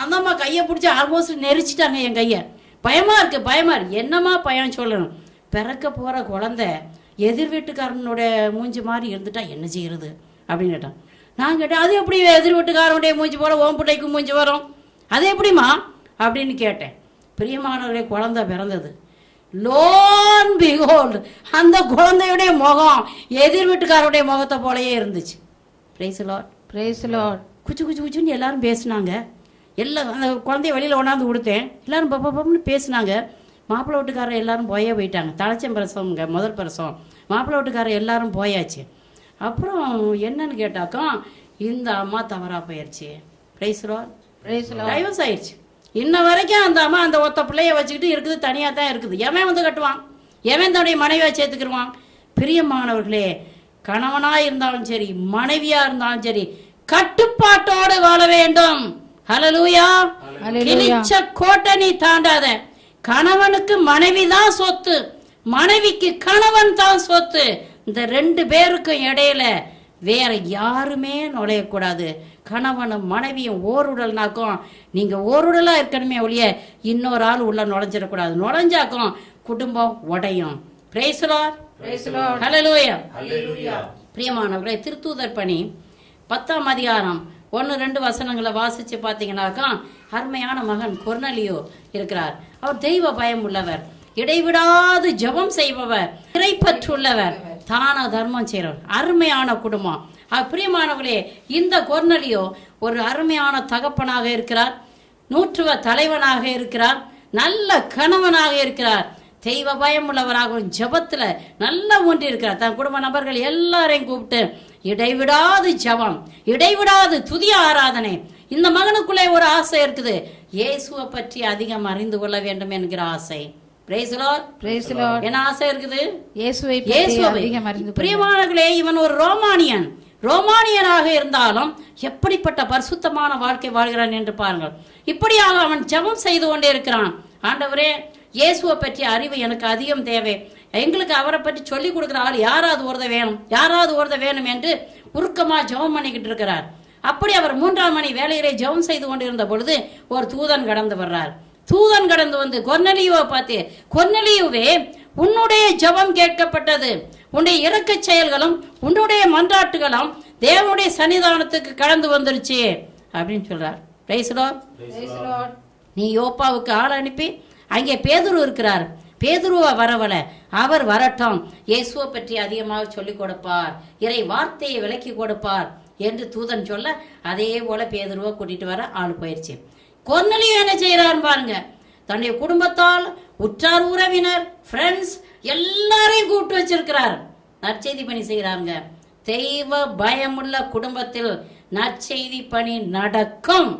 அந்தம்மா கையை பிடிச்சி ஆல்மோஸ்ட் நெரிச்சிட்டாங்க என் கையை. பயமாக இருக்குது பயமாக இருக்கு. என்னம்மா பயம் சொல்லணும்? பிறக்க போகிற குழந்த எதிர் வீட்டுக்காரனுடைய மூஞ்சி மாதிரி இருந்துட்டா என்ன செய்யறது? அப்படின்னு கேட்டான். நான் கேட்டேன் அது எப்படி எதிர் வீட்டுக்காரனுடைய மூஞ்சி போல ஓம்புட்டைக்கும் மூஞ்சி வரும்? அது எப்படிம்மா? அப்படின்னு கேட்டேன். பிரியமானவர்களே குழந்தை பிறந்தது. லோன் பிகோல்டு அந்த குழந்தையுடைய முகம் எதிர் வீட்டுக்காரருடைய முகத்தை போலயே இருந்துச்சு. Praise Lord the Lord. குச்சு குச்சு குச்சுன்னு எல்லாரும் பேசுனாங்க. எல்லாம் அந்த குழந்தைய வெளியில் கொண்டாந்து கொடுத்தேன். எல்லாரும் பப்ப பப்பன்னு பேசுனாங்க. மாப்பிள்ளை வீட்டுக்காரர் எல்லாரும் போயே போயிட்டாங்க. தலைச்சம் பிரசவங்க முதல் பிரசவம். மாப்பிள்ளை வீட்டுக்காரர் எல்லாரும் போயாச்சு. அப்புறம் என்னன்னு கேட்டாக்கா இந்த அம்மா தவறா போயிடுச்சு பிரைஸ் Lord. டைவர்ஸ் ஆயிடுச்சு இன்ன வரைக்கும் அந்த அம்மா அந்த ஒத்த பிள்ளைய வச்சுக்கிட்டு இருக்குது தனியாக தான் இருக்குது. எவன் வந்து கட்டுவான்? எவன் தன்னுடைய மனைவியை சேர்த்துக்கிடுவான் பிரியமானவர்களே கணவனா இருந்தாலும் சரி மனைவியா இருந்தாலும் சரி கட்டுப்பாட்டோடு வாழ வேண்டும். Hallelujah. கிழிச்ச கோட்டை நீ தாண்டாத. கணவனுக்கு மனைவி தான் சொத்து. மனைவிக்கு கணவன் தான் சொத்து. இந்த ரெண்டு பேருக்கும் இடையில வேற யாருமே நுழையக்கூடாது. கணவனும் மனைவியும் ஓருடல்னாக்கும் நீங்க ஓருடலா இருக்கணுமே ஒழிய இன்னொரு ஆள் உள்ள நுழைஞ்சிடக்கூடாது நுழைஞ்சாக்கும் குடும்பம் உடையும் Praise the Lord. Praise the Lord. Hallelujah. பிரியமானவர்களே திருத்தூதர் பணி பத்தாம் அதிகாரம் ஒன்று ரெண்டு வசனங்களை வாசிச்சு பார்த்தீங்கன்னாக்கா அருமையான மகன் கொர்னலியோ இருக்கிறார் அவர் தெய்வ பயம் உள்ளவர் இடைவிடாது ஜெபம் செய்பவர் இறைப்பற்றுள்ளவர் தான தர்மம் செய்கிறவர் அருமையான குடும்பம் பிரியமானவர்களே இந்த கொர்னலியோ ஒரு அருமையான தகப்பனாக இருக்கிறார் நூற்றுவ தலைவனாக இருக்கிறார் நல்ல கணவனாக இருக்கிறார். தெய்வ பயம் உள்ளவராகவும் ஜெபத்துல நல்லா ஊன்றி இருக்கிறார் தன் குடும்ப நபர்கள் எல்லாரையும் கூப்பிட்டு இடைவிடாது ஜெபம் இடைவிடாது துதிய ஆராதனை. இந்த மகனுக்குள்ளே ஒரு ஆசை இருக்குது. இயேசுவை பற்றி அதிகம் அறிந்து கொள்ள வேண்டும் என்கிற ஆசை. என்ன ஆசை இருக்குது? பிரியமானவர்களே இவன் ஒரு ரோமானியன். ரோமானியனாக இருந்தாலும் எப்படிப்பட்ட பரிசுத்தமான வாழ்க்கை வாழ்கிறான் என்று பாருங்கள். இப்படியாக அவன் ஜெபம் செய்து கொண்டே இருக்கிறான். ஆண்டவரே இயேசுவை பற்றிய அறிவு எனக்கு அதிகம் தேவை. எங்களுக்கு அவரை பற்றி சொல்லி கொடுக்குற ஆள் யாராவது ஒருத வேணும் யாராவது ஒருத வேணும் என்று உருக்கமாக ஜெபம் பண்ணிக்கிட்டு இருக்கிறார். அப்படி அவர் மூன்றாம் மணி வேலையிலே ஜெபம் செய்து கொண்டிருந்த பொழுது ஒரு தூதன் கடந்து வர்றார். தூதன் கடந்து வந்து கொர்னலியுவை பார்த்து கொர்நலியுவே உன்னுடைய ஜெபம் கேட்கப்பட்டது. உன்னுடைய இறக்கச் செயல்களும் உன்னுடைய மன்றாட்டுகளும் தேவனுடைய சன்னிதானத்துக்கு கடந்து வந்துருச்சு அப்படின்னு சொல்றார். நீ யோப்பாவுக்கு ஆள் அனுப்பி அங்கே பேதுரு இருக்கிறார். பேதுருவை வரவல அவர் வரட்டும். இயேசுவை பற்றி அதிகமாக சொல்லிக் கொடுப்பார். இறை வார்த்தையை விலக்கி கொடுப்பார் என்று தூதன் சொல்ல அதே போல பேதுருவை கூட்டிட்டு வர ஆள் போயிடுச்சு கொர்நலியும் என்ன செய்யறாரு பாருங்க. தன்னுடைய குடும்பத்தால் உற்றார் உறவினர் ஃப்ரெண்ட்ஸ் எல்லாரையும் கூப்பிட்டு வச்சிருக்கிறார். நற்செய்தி பணி செய்யறாங்க தெய்வ பயமுள்ள குடும்பத்தில் நற்செய்தி பணி நடக்கும்.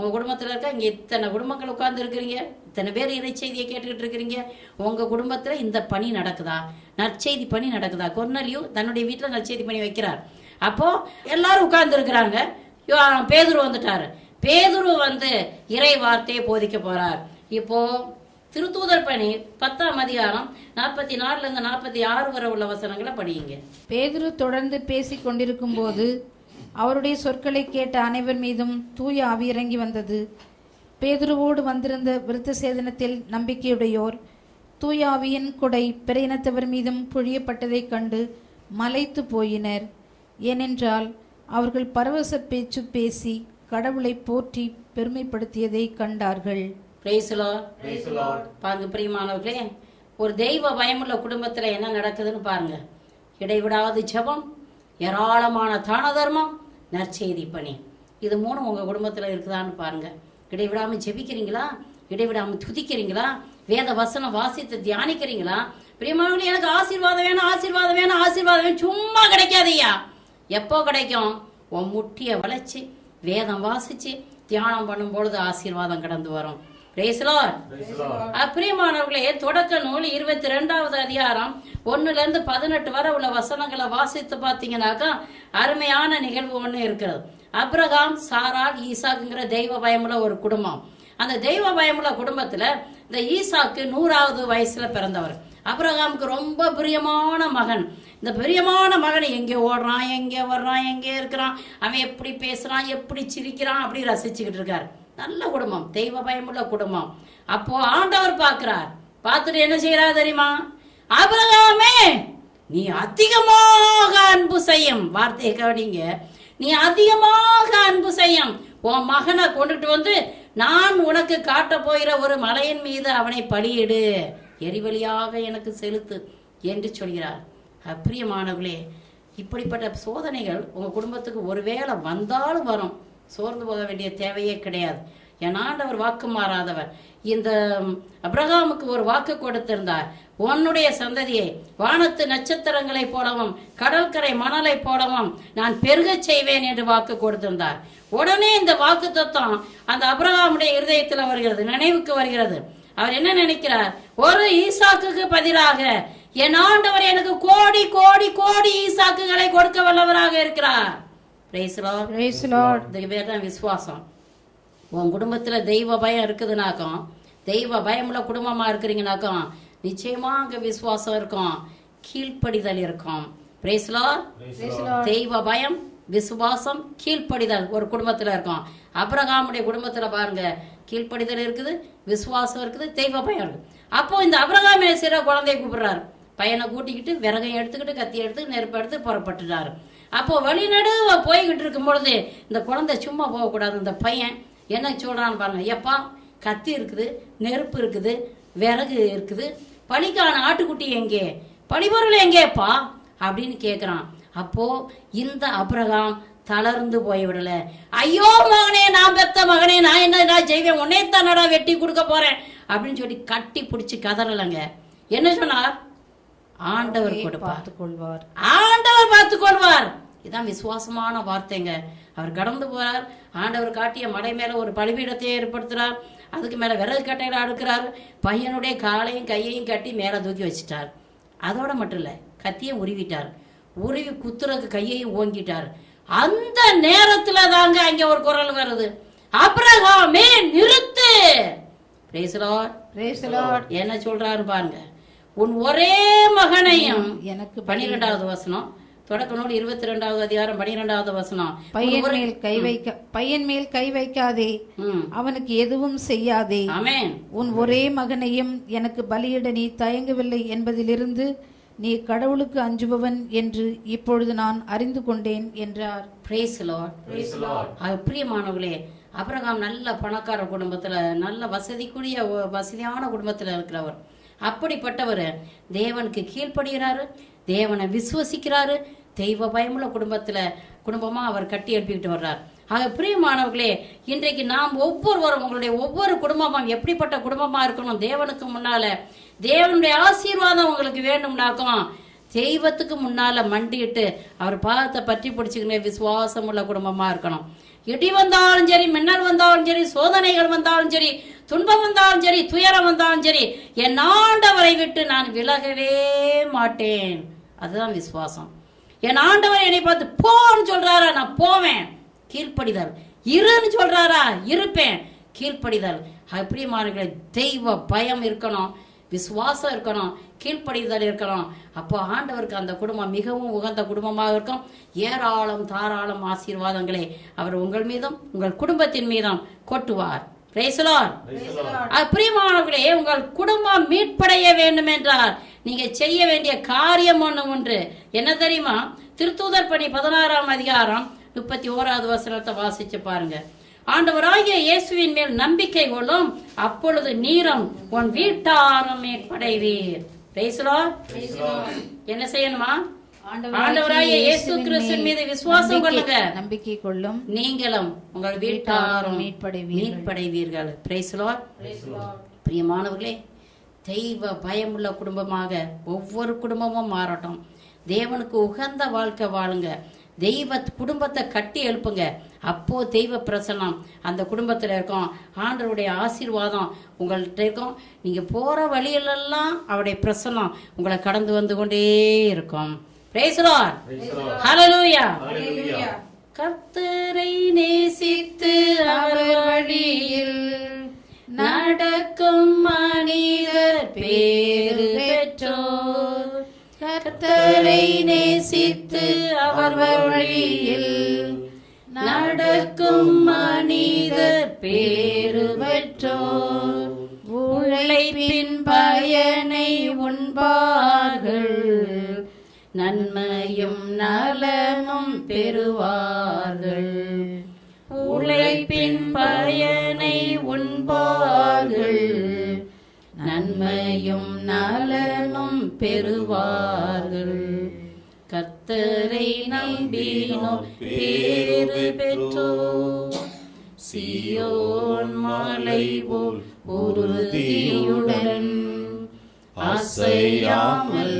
உங்க குடும்பத்துல இருக்க இங்க இத்தனை குடும்பங்கள் உட்கார்ந்து இருக்கிறீங்க. இத்தனை பேர் இறை செய்தியை கேட்டுக்கிட்டு இருக்கிறீங்க. உங்க குடும்பத்துல இந்த பணி நடக்குதா? நற்செய்தி பணி நடக்குதா? கொர்னலியும் தன்னுடைய வீட்டுல நற்செய்தி பணி வைக்கிறார். அப்போ எல்லாரும் உட்கார்ந்து இருக்கிறாங்க. பேதுரு வந்துட்டாரு. பேதுரு வந்து இறை வார்த்தையை போதிக்க போறார். இப்போ திருத்தூதர் பணி பத்தாம் அதிகாரம் நாற்பத்தி நாலுல இருந்து நாற்பத்தி ஆறு வரை உள்ள வசனங்களை படியுங்க. பேதுரு தொடர்ந்து பேசிக் கொண்டிருக்கும்போது அவருடைய சொற்களை கேட்ட அனைவர் மீதும் தூய ஆவி இறங்கி வந்தது. பேதுருவோடு வந்திருந்த விருத்த சேதனத்தில் நம்பிக்கையுடையோர் தூய ஆவியின் பிற இனத்தவர் மீதும் பொழியப்பட்டதைக் கண்டு மலைத்து போயினர். ஏனென்றால் அவர்கள் பரவச பேச்சு பேசி கடவுளை போற்றி பெருமைப்படுத்தியதை கண்டார்கள். பாருங்க பிரியமானவர்களே ஒரு தெய்வ பயமுள்ள குடும்பத்துல என்ன நடக்குதுன்னு பாருங்க. இடைவிடாது ஜெபம் ஏராளமான தான தர்மம் நற்செய்தி பணி. இது மூணும் உங்க குடும்பத்துல இருக்குதான்னு பாருங்க. இடைவிடாம ஜெபிக்கிறீங்களா? இடைவிடாம துதிக்கிறீங்களா? வேத வசனம் வாசித்து தியானிக்கிறீங்களா? பிரியமானவர்களே எனக்கு ஆசீர்வாதம் வேணும் ஆசீர்வாதம் வேணும் ஆசீர்வாதம் வேணும். சும்மா கிடைக்காதய்யா. எப்போ கிடைக்கும்? உன் முட்டிய வளைச்சு வேதம் வாசிச்சு தியானம் பண்ணும் பொழுது ஆசீர்வாதம் கடந்து வரும். அப்பிரியமானவர்களே தொடக்க நூல் இருபத்தி ரெண்டாவது அதிகாரம் ஒண்ணுல இருந்து பதினெட்டு வரை உள்ள வசனங்களை வாசித்து பார்த்தீங்கன்னாக்கா அருமையான நிகழ்வு ஒண்ணு இருக்கிறது. அப்ரகாம் சாராள் ஈசாக்குங்கிற தெய்வ பயமுள்ள ஒரு குடும்பம். அந்த தெய்வ பயமுள்ள குடும்பத்துல இந்த ஈசாக்கு நூறாவது வயசுல பிறந்தவர். அப்ரஹாமுக்கு ரொம்ப பிரியமான மகன். இந்த பிரியமான மகன் எங்கே ஓடுறான் எங்கே வர்றான் எங்கே இருக்கிறான் அவன் எப்படி பேசுறான் எப்படி சிரிக்கிறான் அப்படி ரசிச்சுக்கிட்டு இருக்காரு. நல்ல குடும்பம் தெய்வ பயமுள்ள குடும்பம். அப்போ ஆண்டவர் பார்க்கிறார். பார்த்துட்டு என்ன செய்யறா தெரியுமா? அபிரகாமே நீ அதிகமாக அன்பு செய்யும். வார்த்தையை கவனிங்க நீ அதிகமாக அன்பு செய்யும். உன் மகனை கொண்டுட்டு வந்து நான் உனக்கு காட்ட போகிற ஒரு மலையின் மீது அவனை பலியிடு. எரிவழியாக எனக்கு செலுத்து என்று சொல்கிறார். அப்பிரியமானவர்களே இப்படிப்பட்ட சோதனைகள் உங்கள் குடும்பத்துக்கு ஒருவேளை வந்தாலும் வரும். சோர்ந்து போக வேண்டிய தேவையே கிடையாது. என் ஆண்டவர் வாக்கு மாறாதவர். இந்த அப்ரஹாமுக்கு ஒரு வாக்கு கொடுத்திருந்தார். உன்னுடைய சந்ததியை வானத்து நட்சத்திரங்களை போலவும் கடற்கரை மணலை போலவும் நான் பெருகச் செய்வேன் என்று வாக்கு கொடுத்திருந்தார். உடனே இந்த வாக்கு தத்துவம் அந்த அப்ரஹாமுடைய இருதயத்தில் வருகிறது நினைவுக்கு வருகிறது. அவர் என்ன நினைக்கிறார்? ஒரு ஈசாக்குக்கு பதிலாக என் ஆண்டவர் எனக்கு கோடி கோடி கோடி ஈசாக்குகளை கொடுக்க வல்லவராக இருக்கிறார். பேர் தான் விசுவாசம். உன் குடும்பத்துல தெய்வ பயம் இருக்குதுனாக்கும் தெய்வ பயமுள்ள குடும்பமா இருக்கிறீங்கனாக்கும் நிச்சயமா அங்க விசுவாசம் இருக்கும். கீழ்ப்படிதல் இருக்கும். Lord. தெய்வ பயம் விசுவாசம் கீழ்ப்படிதல். ஒரு குடும்பத்தில் இருக்கும். அப்ரகாமுடைய குடும்பத்தில் பாருங்க கீழ்ப்படிதல் இருக்குது விசுவாசம் இருக்குது தெய்வ பயம் இருக்குது. அப்போ இந்த அப்ரஹாம் சிற குழந்தைய கூப்பிடுறாரு. பையனை கூட்டிக்கிட்டு விறகையும் எடுத்துக்கிட்டு கத்தி எடுத்து நெருப்பு எடுத்து புறப்பட்டுட்டாரு. அப்போ வழிநடுவ போய்கிட்டு இருக்கும் பொழுது இந்த குழந்தை சும்மா போகக்கூடாது. இந்த பையன் என்ன சொல்றான்னு பாருங்க எப்பா கத்தி இருக்குது நெருப்பு இருக்குது விறகு இருக்குது. பலிக்கான ஆட்டுக்குட்டி எங்கே? பழிபொருள் எங்கேப்பா? அப்படின்னு கேட்குறான் அப்போ இந்த அப்ரகாம் தளர்ந்து போய்விடல. ஐயோ மகனே நான் பெத்த மகனே நான் என்ன நான் செய்வேன் உன்னே தானடா வெட்டி கொடுக்க போறேன். அப்படின்னு சொல்லி கட்டி பிடிச்சி கதறலங்க. என்ன சொன்னார்? ஆண்டவர் கொடுப்பார். பார்த்துக் கொள்வார் ஆண்டவர் பார்த்துக் கொள்வார் இதான் விசுவாசமான வார்த்தைங்க. அவர் கடந்து போறார். ஆண்டவர் காட்டிய மலை மேல ஒரு பலிபீடத்தை ஏற்படுத்துறார். அதுக்கு மேல விறகு கட்டையில அடுக்கிறார் பையனுடைய காலையும் கையையும் கட்டி மேல தூக்கி வச்சிட்டார். அதோட மட்டும் இல்ல கத்தியை உருவிட்டார். உருவி குத்துறதுக்கு கையையும் ஓங்கிட்டார். அந்த நேரத்துல தாங்க அங்க ஒரு குரல் வருது. அப்ரஹாமே நிறுத்து. என்ன சொல்றாரு பாருங்க. உன் ஒரே மகனையும் எனக்கு பனிரெண்டாவது வசனம். தொடக்க நூல் இருபத்தி ரெண்டாவது அதிகாரம் பனிரெண்டாவது வசனம். பையன் மேல் கை வைக்க பையன் மேல் கை வைக்காதே. ம். அவனுக்கு எதுவும் செய்யாதே. உன் ஒரே மகனையும் எனக்கு பலியிட நீ தயங்கவில்லை என்பதிலிருந்து நீ கடவுளுக்கு அஞ்சுபவன் என்று இப்பொழுது நான் அறிந்து கொண்டேன் என்றார். Praise the Lord. அது பிரியமானவர்களே அபிரகாம் நல்ல பணக்கார குடும்பத்துல நல்ல வசதிக்குரிய வசதியான குடும்பத்துல இருக்கிறவர். அப்படிப்பட்டவர் தேவனுக்கு கீழ்ப்படுகிறாரு தேவனை விசுவசிக்கிறாரு தெய்வ பயமுள்ள குடும்பத்துல குடும்பமா அவர் கட்டி எழுப்பிக்கிட்டு வர்றார். ஆக பிரியமானவர்களே இன்றைக்கு நாம் ஒவ்வொருவரும் உங்களுடைய ஒவ்வொரு குடும்பமும் எப்படிப்பட்ட குடும்பமா இருக்கணும் தேவனுக்கு முன்னால? தேவனுடைய ஆசீர்வாதம் உங்களுக்கு வேண்டும்னாக்கும் தெய்வத்துக்கு முன்னால மண்டிட்டு அவர் பாதத்தை பற்றி பிடிச்சுக்கினே விசுவாசம் உள்ள குடும்பமா இருக்கணும். இடி வந்தாலும் சரி மின்னல் வந்தாலும் சரி சோதனைகள் வந்தாலும் சரி துன்பம் வந்தாலும் சரி துயரம் வந்தாலும் சரி என் ஆண்டவரை விட்டு நான் விலகவே மாட்டேன். அதுதான் விசுவாசம். என் ஆண்டவர் என்னை பார்த்து போன்னு சொல்றாரா நான் போவேன். கீழ்ப்படிதல். இருன்னு சொல்றாரா? இருப்பேன். கீழ்ப்படிதல். அப்படிமானவர்களே தெய்வ பயம் இருக்கணும். விசுவாசம் இருக்கணும். கீழ்ப்படிதல் இருக்கணும். அப்போ ஆண்டவருக்கு அந்த குடும்பம் மிகவும் உகந்த குடும்பமாக இருக்கும். ஏராளம் தாராளம் ஆசீர்வாதங்களை அவர் உங்கள் மீதும் உங்கள் குடும்பத்தின் மீதும் கொட்டுவார். பிரியமானவர்களே உங்கள் குடும்பம் மீட்படைய வேண்டும் என்றால் நீங்க செய்ய வேண்டிய காரியம் ஒண்ணு ஒன்று என்ன தெரியுமா? திருத்தூதர் பணி பதினாறாம் அதிகாரம் முப்பத்தி ஓராவது வசனத்தை வாசிச்சு பாருங்க. ஆண்டவராகிய இயேசுவின் மேல் நம்பிக்கை கொள்ளும் அப்பொழுது நீரும் உன் வீட்டாரும் Lord. என்ன செய்யணுமா? ஆண்டவராகிய இயேசு கிறிஸ்துவின் மீது விசுவாசம் கொள்ளுங்க. நம்பிக்கை கொள்ளும். நீங்களும் உங்கள் வீட்டாரும் மீட்படைவீர்கள். பிரியமானவர்களே தெய்வ பயமுள்ள குடும்பமாக ஒவ்வொரு குடும்பமும் மாறட்டும். தேவனுக்கு உகந்த வாழ்க்கை வாழுங்க. தெய்வ குடும்பத்தை கட்டி எழுப்புங்க. அப்போ தெய்வ பிரசன்னம். அந்த குடும்பத்துல இருக்கும். ஆண்டவருடைய ஆசீர்வாதம் உங்கள்கிட்ட இருக்கும். நீங்க போற வழியிலெல்லாம் அவருடைய பிரசன்னம் உங்களை கடந்து வந்து கொண்டே இருக்கும். Lord. Hallelujah. கர்த்தரை நேசித்து அவர் வழியில் நடக்கும் மனிதர் பேறு பெற்றோர். கர்த்தரை நேசித்து அவர் வழியில் நடக்கும் மனிதர் பேரு பெற்றோர். உழைப்பின் பயனை உண்பார்கள். நன்மையும் நலனும் பெறுவார்கள். உழைப்பின் பயனை உண்பார்கள். நன்மையும் நலனும் பெறுவார்கள். கர்த்தரை நம்பினோம் பேறு பெற்றோம் சியோன் மலை போல் உறுதியுடன் அசையாமல்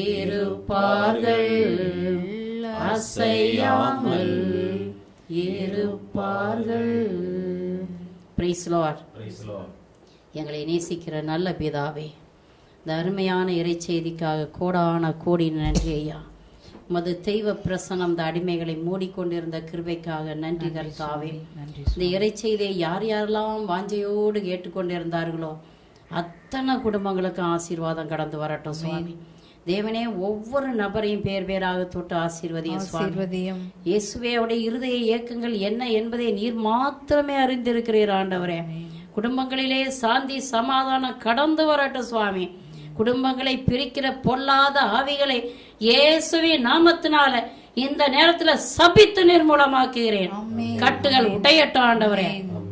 இருப்பார்கள். அசையாமல் இருப்பார்கள். எங்களை நேசிக்கிற நல்ல பிதாவே இந்த அருமையான இறைச்செய்திக்காக கோடான கோடி நன்றி ஐயா. உமது தெய்வ பிரசனம் இந்த அடிமைகளை மூடிக்கொண்டிருந்த கிருபைக்காக நன்றி கர்த்தாவே. இந்த இறைச்செய்தியை யார் யாரெல்லாம் வாஞ்சையோடு கேட்டுக்கொண்டிருந்தார்களோ அத்தனை குடும்பங்களுக்கு ஆசீர்வாதம் கடந்து வரட்டும் சுவாமி. தேவனே ஒவ்வொரு நபரையும் பேர் பேராக தொட்டு ஆசீர்வதியும் ஆசீர்வதியும். இயேசுவே அவருடைய இருதய இயக்கங்கள் என்ன என்பதை நீர் மாத்திரமே அறிந்திருக்கிறீர் ஆண்டவரே. குடும்பங்களிலே சாந்தி சமாதானம் கடந்து வரட்டும் சுவாமி. குடும்பங்களை பிரிக்கிற பொல்லாத ஆவிகளை இயேசுவின் நாமத்தினால இந்த நேரத்துல சபித்து நிர்மூலமாக்குகிறேன் கட்டுகள் உடையட்டும் ஆண்டவரே.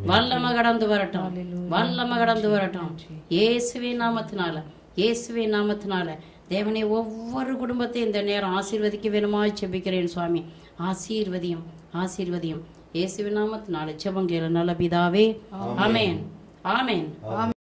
வல்லம கடந்து வரட்டும். வல்லம கடந்து வரட்டும். இயேசுவின் நாமத்தினால இயேசுவின் நாமத்தினால தேவனை ஒவ்வொரு குடும்பத்தையும் இந்த நேரம் ஆசீர்வதிக்க வேணுமாய் செபிக்கிறேன் சுவாமி. ஆசீர்வதியும் ஆசீர்வதியும். இயேசுவின் நாமத்தினால செபங்கேல நல்ல பிதாவே. ஆமென். ஆமென்.